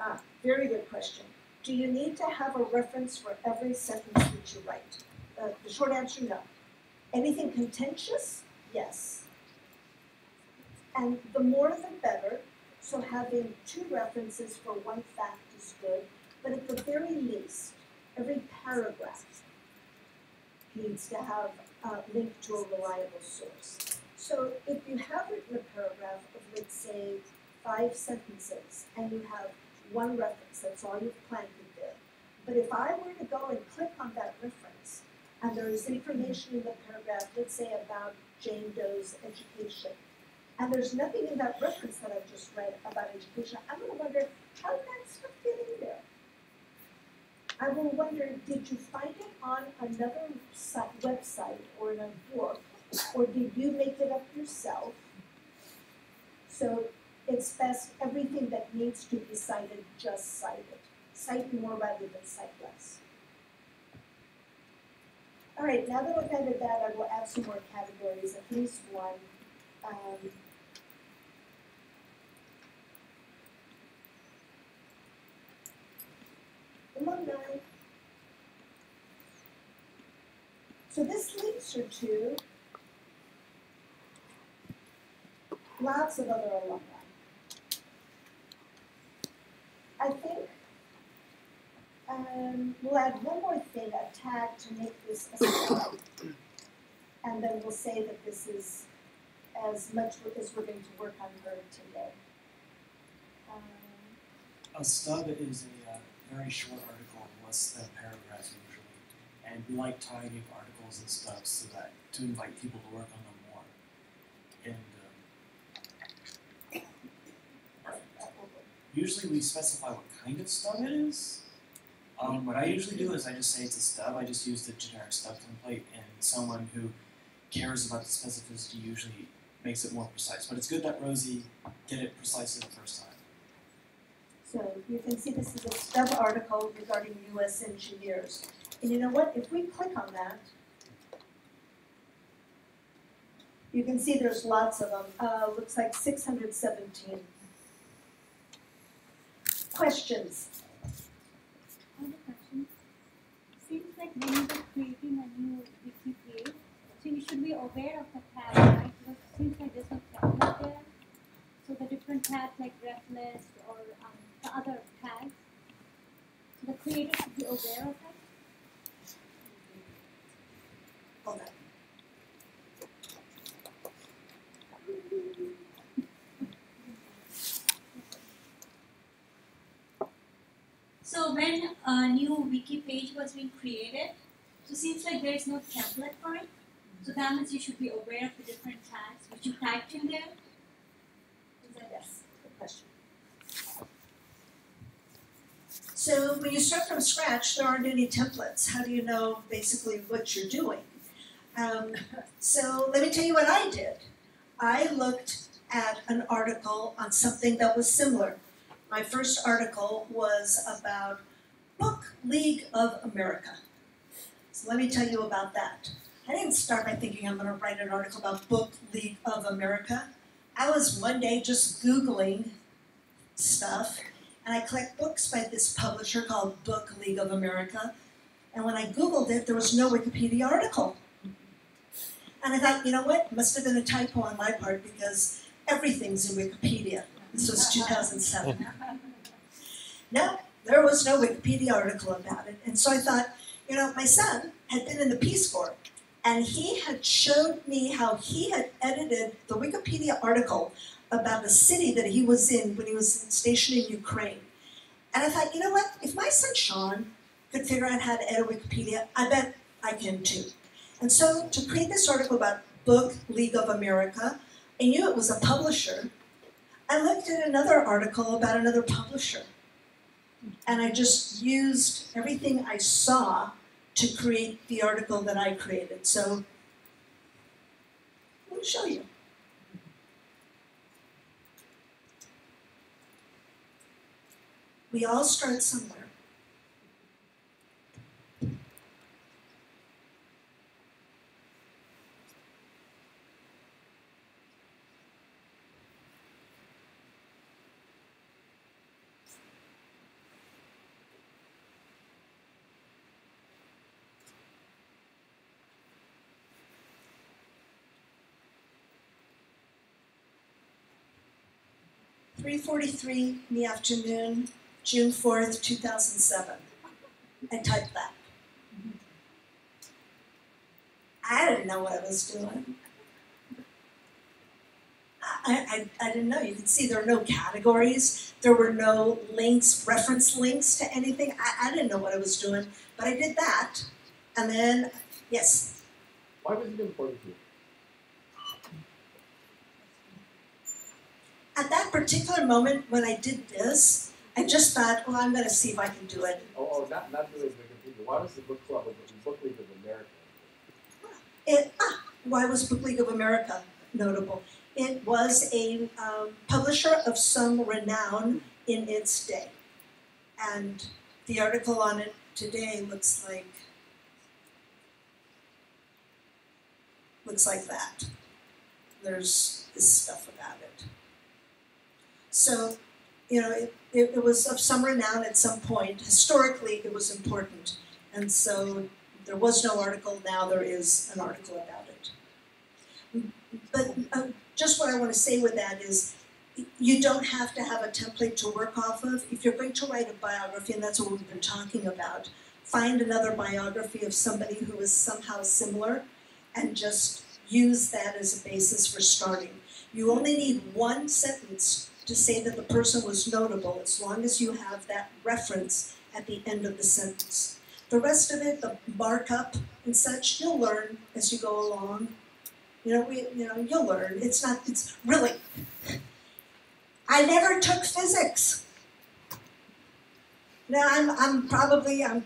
Ah, very good question. Do you need to have a reference for every sentence that you write? Uh, the short answer, no. Anything contentious? Yes. And the more the better. So having two references for one fact is good. But at the very least, every paragraph needs to have a link to a reliable source. So if you have written a paragraph of, let's say, five sentences, and you have one reference, that's all you've planted there. But if I were to go and click on that reference, and there is information in the paragraph, let's say about Jane Doe's education, and there's nothing in that reference that I've just read about education, I'm going to wonder, how did that stuff get in there? I will wonder, did you find it on another site, website or in a book, or did you make it up yourself? So it's best everything that needs to be cited, just cite it. Cite more rather than cite less. All right, now that I've added that, I will add some more categories, at least one. Um, alumni. So this links her to lots of other alumni. I think um, we'll add one more thing, a tag to make this a stub. and then we'll say that this is as much as we're going to work on her today. Um, A stub is a uh, very short article, less than a paragraph and we like tying articles and stuff so that to invite people to work on them more. And um, usually we specify what kind of stub it is. Um, what I usually do is I just say it's a stub. I just use the generic stub template, and someone who cares about the specificity usually makes it more precise. But it's good that Rosie did it precisely the first time. So you can see this is a stub article regarding US engineers. And you know what, if we click on that, you can see there's lots of them, uh, looks like six hundred seventeen. Questions? I have a. Seems like when you are creating a new wiki page, so you should be aware of the tab, right? Because it seems like there's no template there. So the different tags like ref list or um, the other tags. So the creator should be aware of that. Hold on. So when a new wiki page was being created, so seems like there is no template for it. So that means you should be aware of the different tags which you typed in there. Is that Yes, good question. So when you start from scratch, there aren't any templates. How do you know basically what you're doing? Um, so let me tell you what I did. I looked at an article on something that was similar. My first article was about Book League of America. So let me tell you about that. I didn't start by thinking I'm going to write an article about Book League of America. I was one day just Googling stuff, and I collect books by this publisher called Book League of America. And when I Googled it, there was no Wikipedia article. And I thought, you know what? Must have been a typo on my part because everything's in Wikipedia. This was 2007. No, there was no Wikipedia article about it. And so I thought, you know, my son had been in the Peace Corps, and he had showed me how he had edited the Wikipedia article about the city that he was in when he was stationed in Ukraine. And I thought, you know what? If my son Sean could figure out how to edit Wikipedia, I bet I can too. And so to create this article about Book League of America, I knew it was a publisher. I looked at another article about another publisher. And I just used everything I saw to create the article that I created. So let me show you. We all start somewhere. Three forty-three in the afternoon, June fourth, two thousand seven. I typed that. I didn't know what I was doing. I, I, I didn't know. You could see there were no categories. There were no links, reference links to anything. I, I didn't know what I was doing, but I did that. And then, yes, Why was it important to you? At that particular moment when I did this, I just thought, well, I'm going to see if I can do it. Oh, oh, not not the computer. Why was the book club of the Book League of America? It, ah, why was Book League of America notable? It was a um, publisher of some renown in its day. And the article on it today looks like looks like that. There's this stuff about it. So, you know, it, it, it was of some renown at some point. Historically, it was important. And so there was no article, now there is an article about it. But uh, just what I want to say with that is you don't have to have a template to work off of. If you're going to write a biography, and that's what we've been talking about, find another biography of somebody who is somehow similar and just use that as a basis for starting. You only need one sentence to say that the person was notable as long as you have that reference at the end of the sentence. The rest of it, the markup and such, you'll learn as you go along. You know, we, you know, you'll learn. It's not. It's really. I never took physics. Now I'm. I'm probably. I'm.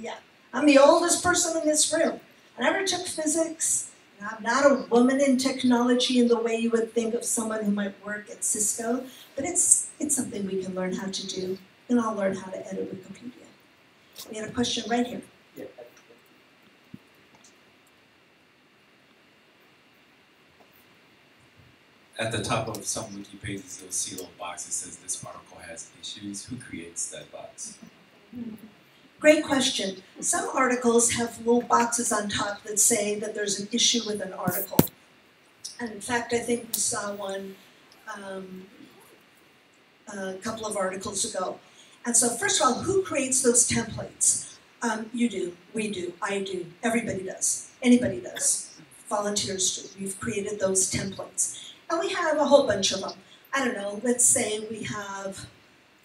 Yeah. I'm the oldest person in this room. I never took physics. I'm not a woman in technology in the way you would think of someone who might work at Cisco, but it's it's something we can learn how to do, and I'll learn how to edit Wikipedia. We had a question right here. Yeah. At the top of some wiki pages, you'll see a little box that says this article has issues. Who creates that box? Great question. Some articles have little boxes on top that say that there's an issue with an article. And in fact, I think we saw one um, a couple of articles ago. And so, first of all, who creates those templates? Um, you do, we do, I do, everybody does, anybody does. Volunteers do. We've created those templates. And we have a whole bunch of them. I don't know, let's say we have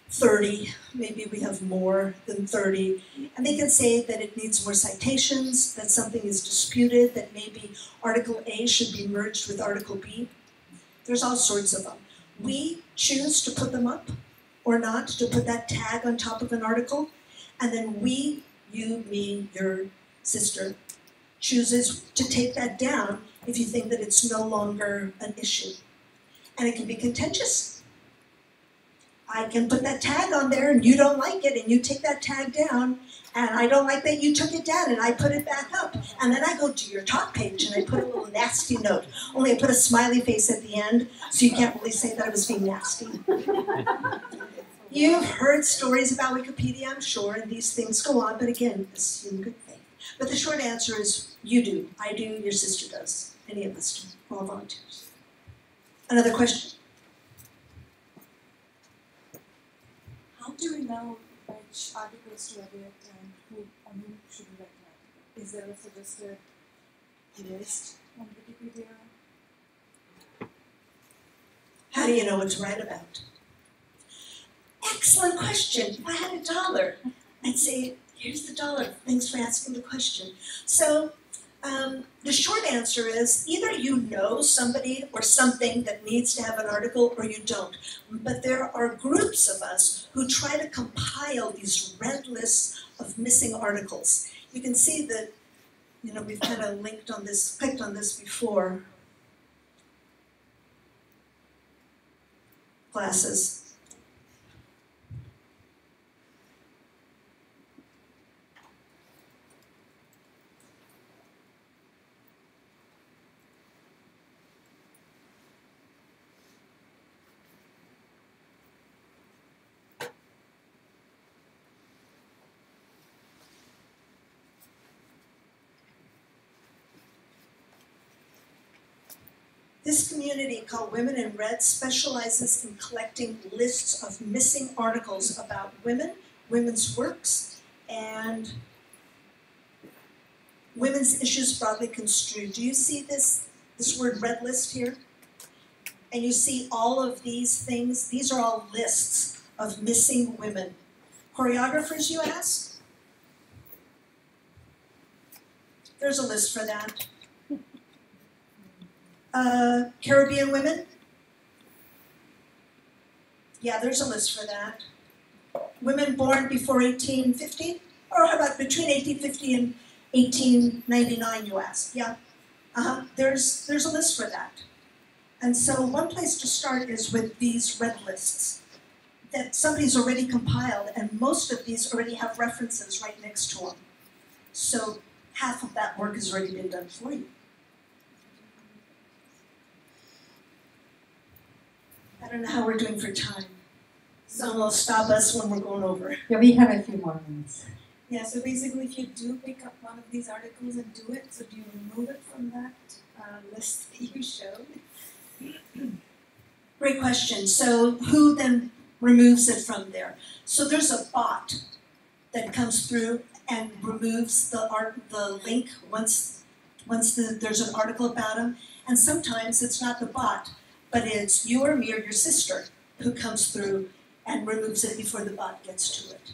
30, maybe we have more than 30, and they can say that it needs more citations, that something is disputed, that maybe Article A should be merged with Article B. There's all sorts of them. We choose to put them up or not, to put that tag on top of an article, and then we, you, me, your sister, chooses to take that down if you think that it's no longer an issue. And it can be contentious. I can put that tag on there and you don't like it and you take that tag down and I don't like that you took it down and I put it back up. And then I go to your talk page and I put a little nasty note. Only I put a smiley face at the end so you can't really say that I was being nasty. You've heard stories about Wikipedia, I'm sure, and these things go on, but again, assume good thing. But the short answer is you do, I do, your sister does, any of us do, we're all volunteers. Another question? How do we know which articles to edit and who on whom should we write? Is there a suggested list on Wikipedia? How do you know what to write about? Excellent question. If I had a dollar, I'd say, here's the dollar. Thanks for asking the question. So, um, the short answer is either you know somebody or something that needs to have an article or you don't. But there are groups of us who try to compile these red lists of missing articles. You can see that, you know, we've kind of linked on this, clicked on this before. Glasses. This community called Women in Red specializes in collecting lists of missing articles about women, women's works, and women's issues broadly construed. Do you see this, this word red list here? And you see all of these things, these are all lists of missing women. Choreographers, you ask? There's a list for that. Uh, Caribbean women? Yeah, there's a list for that. Women born before 1850? Or how about between 1850 and 1899, you ask? Yeah. Uh-huh. There's, there's a list for that. And so one place to start is with these red lists that somebody's already compiled, and most of these already have references right next to them. So half of that work has already been done for you. I don't know how we're doing for time. Someone will stop us when we're going over. Yeah, we have a few more minutes. Yeah, so basically if you do pick up one of these articles and do it, so do you remove it from that uh, list that you showed? Great question. So who then removes it from there? So there's a bot that comes through and removes the art the link once once the, there's an article about them. And sometimes it's not the bot, but it's you or me or your sister who comes through and removes it before the bot gets to it.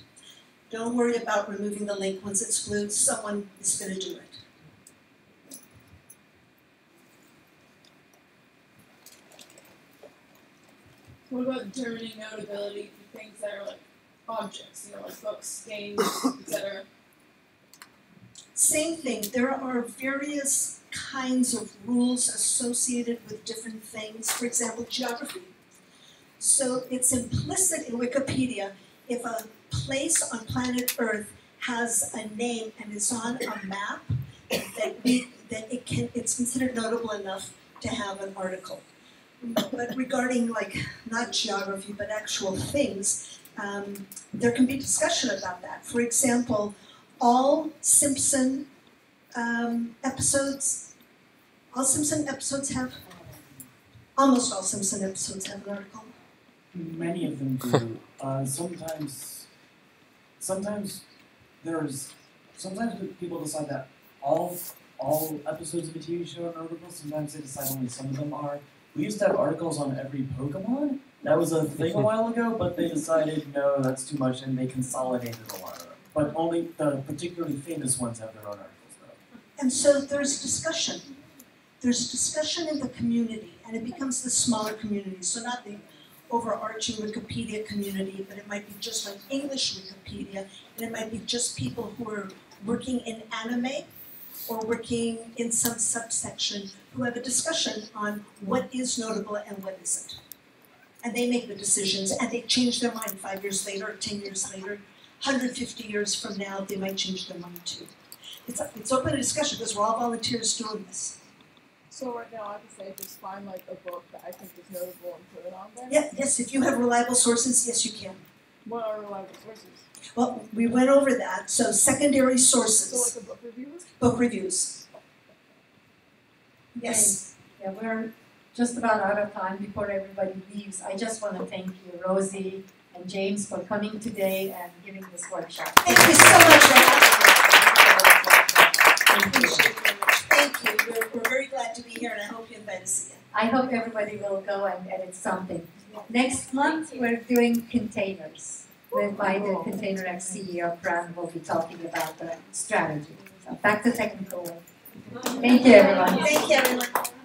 Don't worry about removing the link once it's glued, someone is going to do it. What about determining notability for things that are like objects, you know, like books, games, etc.? Same thing, there are various kinds of rules associated with different things, for example, geography. So it's implicit in Wikipedia if a place on planet Earth has a name and is on a map, that we that it can it's considered notable enough to have an article. But regarding like not geography but actual things, um, there can be discussion about that. For example, all Simpson um, episodes, all Simpson episodes have, almost all Simpson episodes have an article. Many of them do. uh, sometimes, sometimes there's sometimes people decide that all all episodes of a TV show are articles. Sometimes they decide only some of them are. We used to have articles on every Pokemon. That was a thing a while ago, but they decided no, that's too much, and they consolidated a lot of them. But only the particularly famous ones have their own articles, though. And so there's discussion. There's discussion in the community, and it becomes the smaller community. So not the overarching Wikipedia community, but it might be just like English Wikipedia, and it might be just people who are working in anime or working in some subsection who have a discussion on what is notable and what isn't. And they make the decisions and they change their mind five years later, 10 years later, 150 years from now, they might change their mind too. It's, it's open to discussion because we're all volunteers doing this. So right now I can say just find like a book that I think is notable and put it on there. Yeah, yes, if you have reliable sources, yes, you can. What are reliable sources? Well, we went over that, so secondary So sources, like a book reviews? book reviews. Yes, Yeah, we're just about out of time before everybody leaves. I just want to thank you, Rosie and James, for coming today and giving this workshop. thank you so much for. Appreciate it very much. Thank you, we're, we're very glad to be here and I hope you invite us again. I hope everybody will go and edit something. Next month, we're doing containers. By the oh. ContainerX CEO, Fran will be talking about the strategy. So back to technical. Thank you, everyone. Thank you, everyone.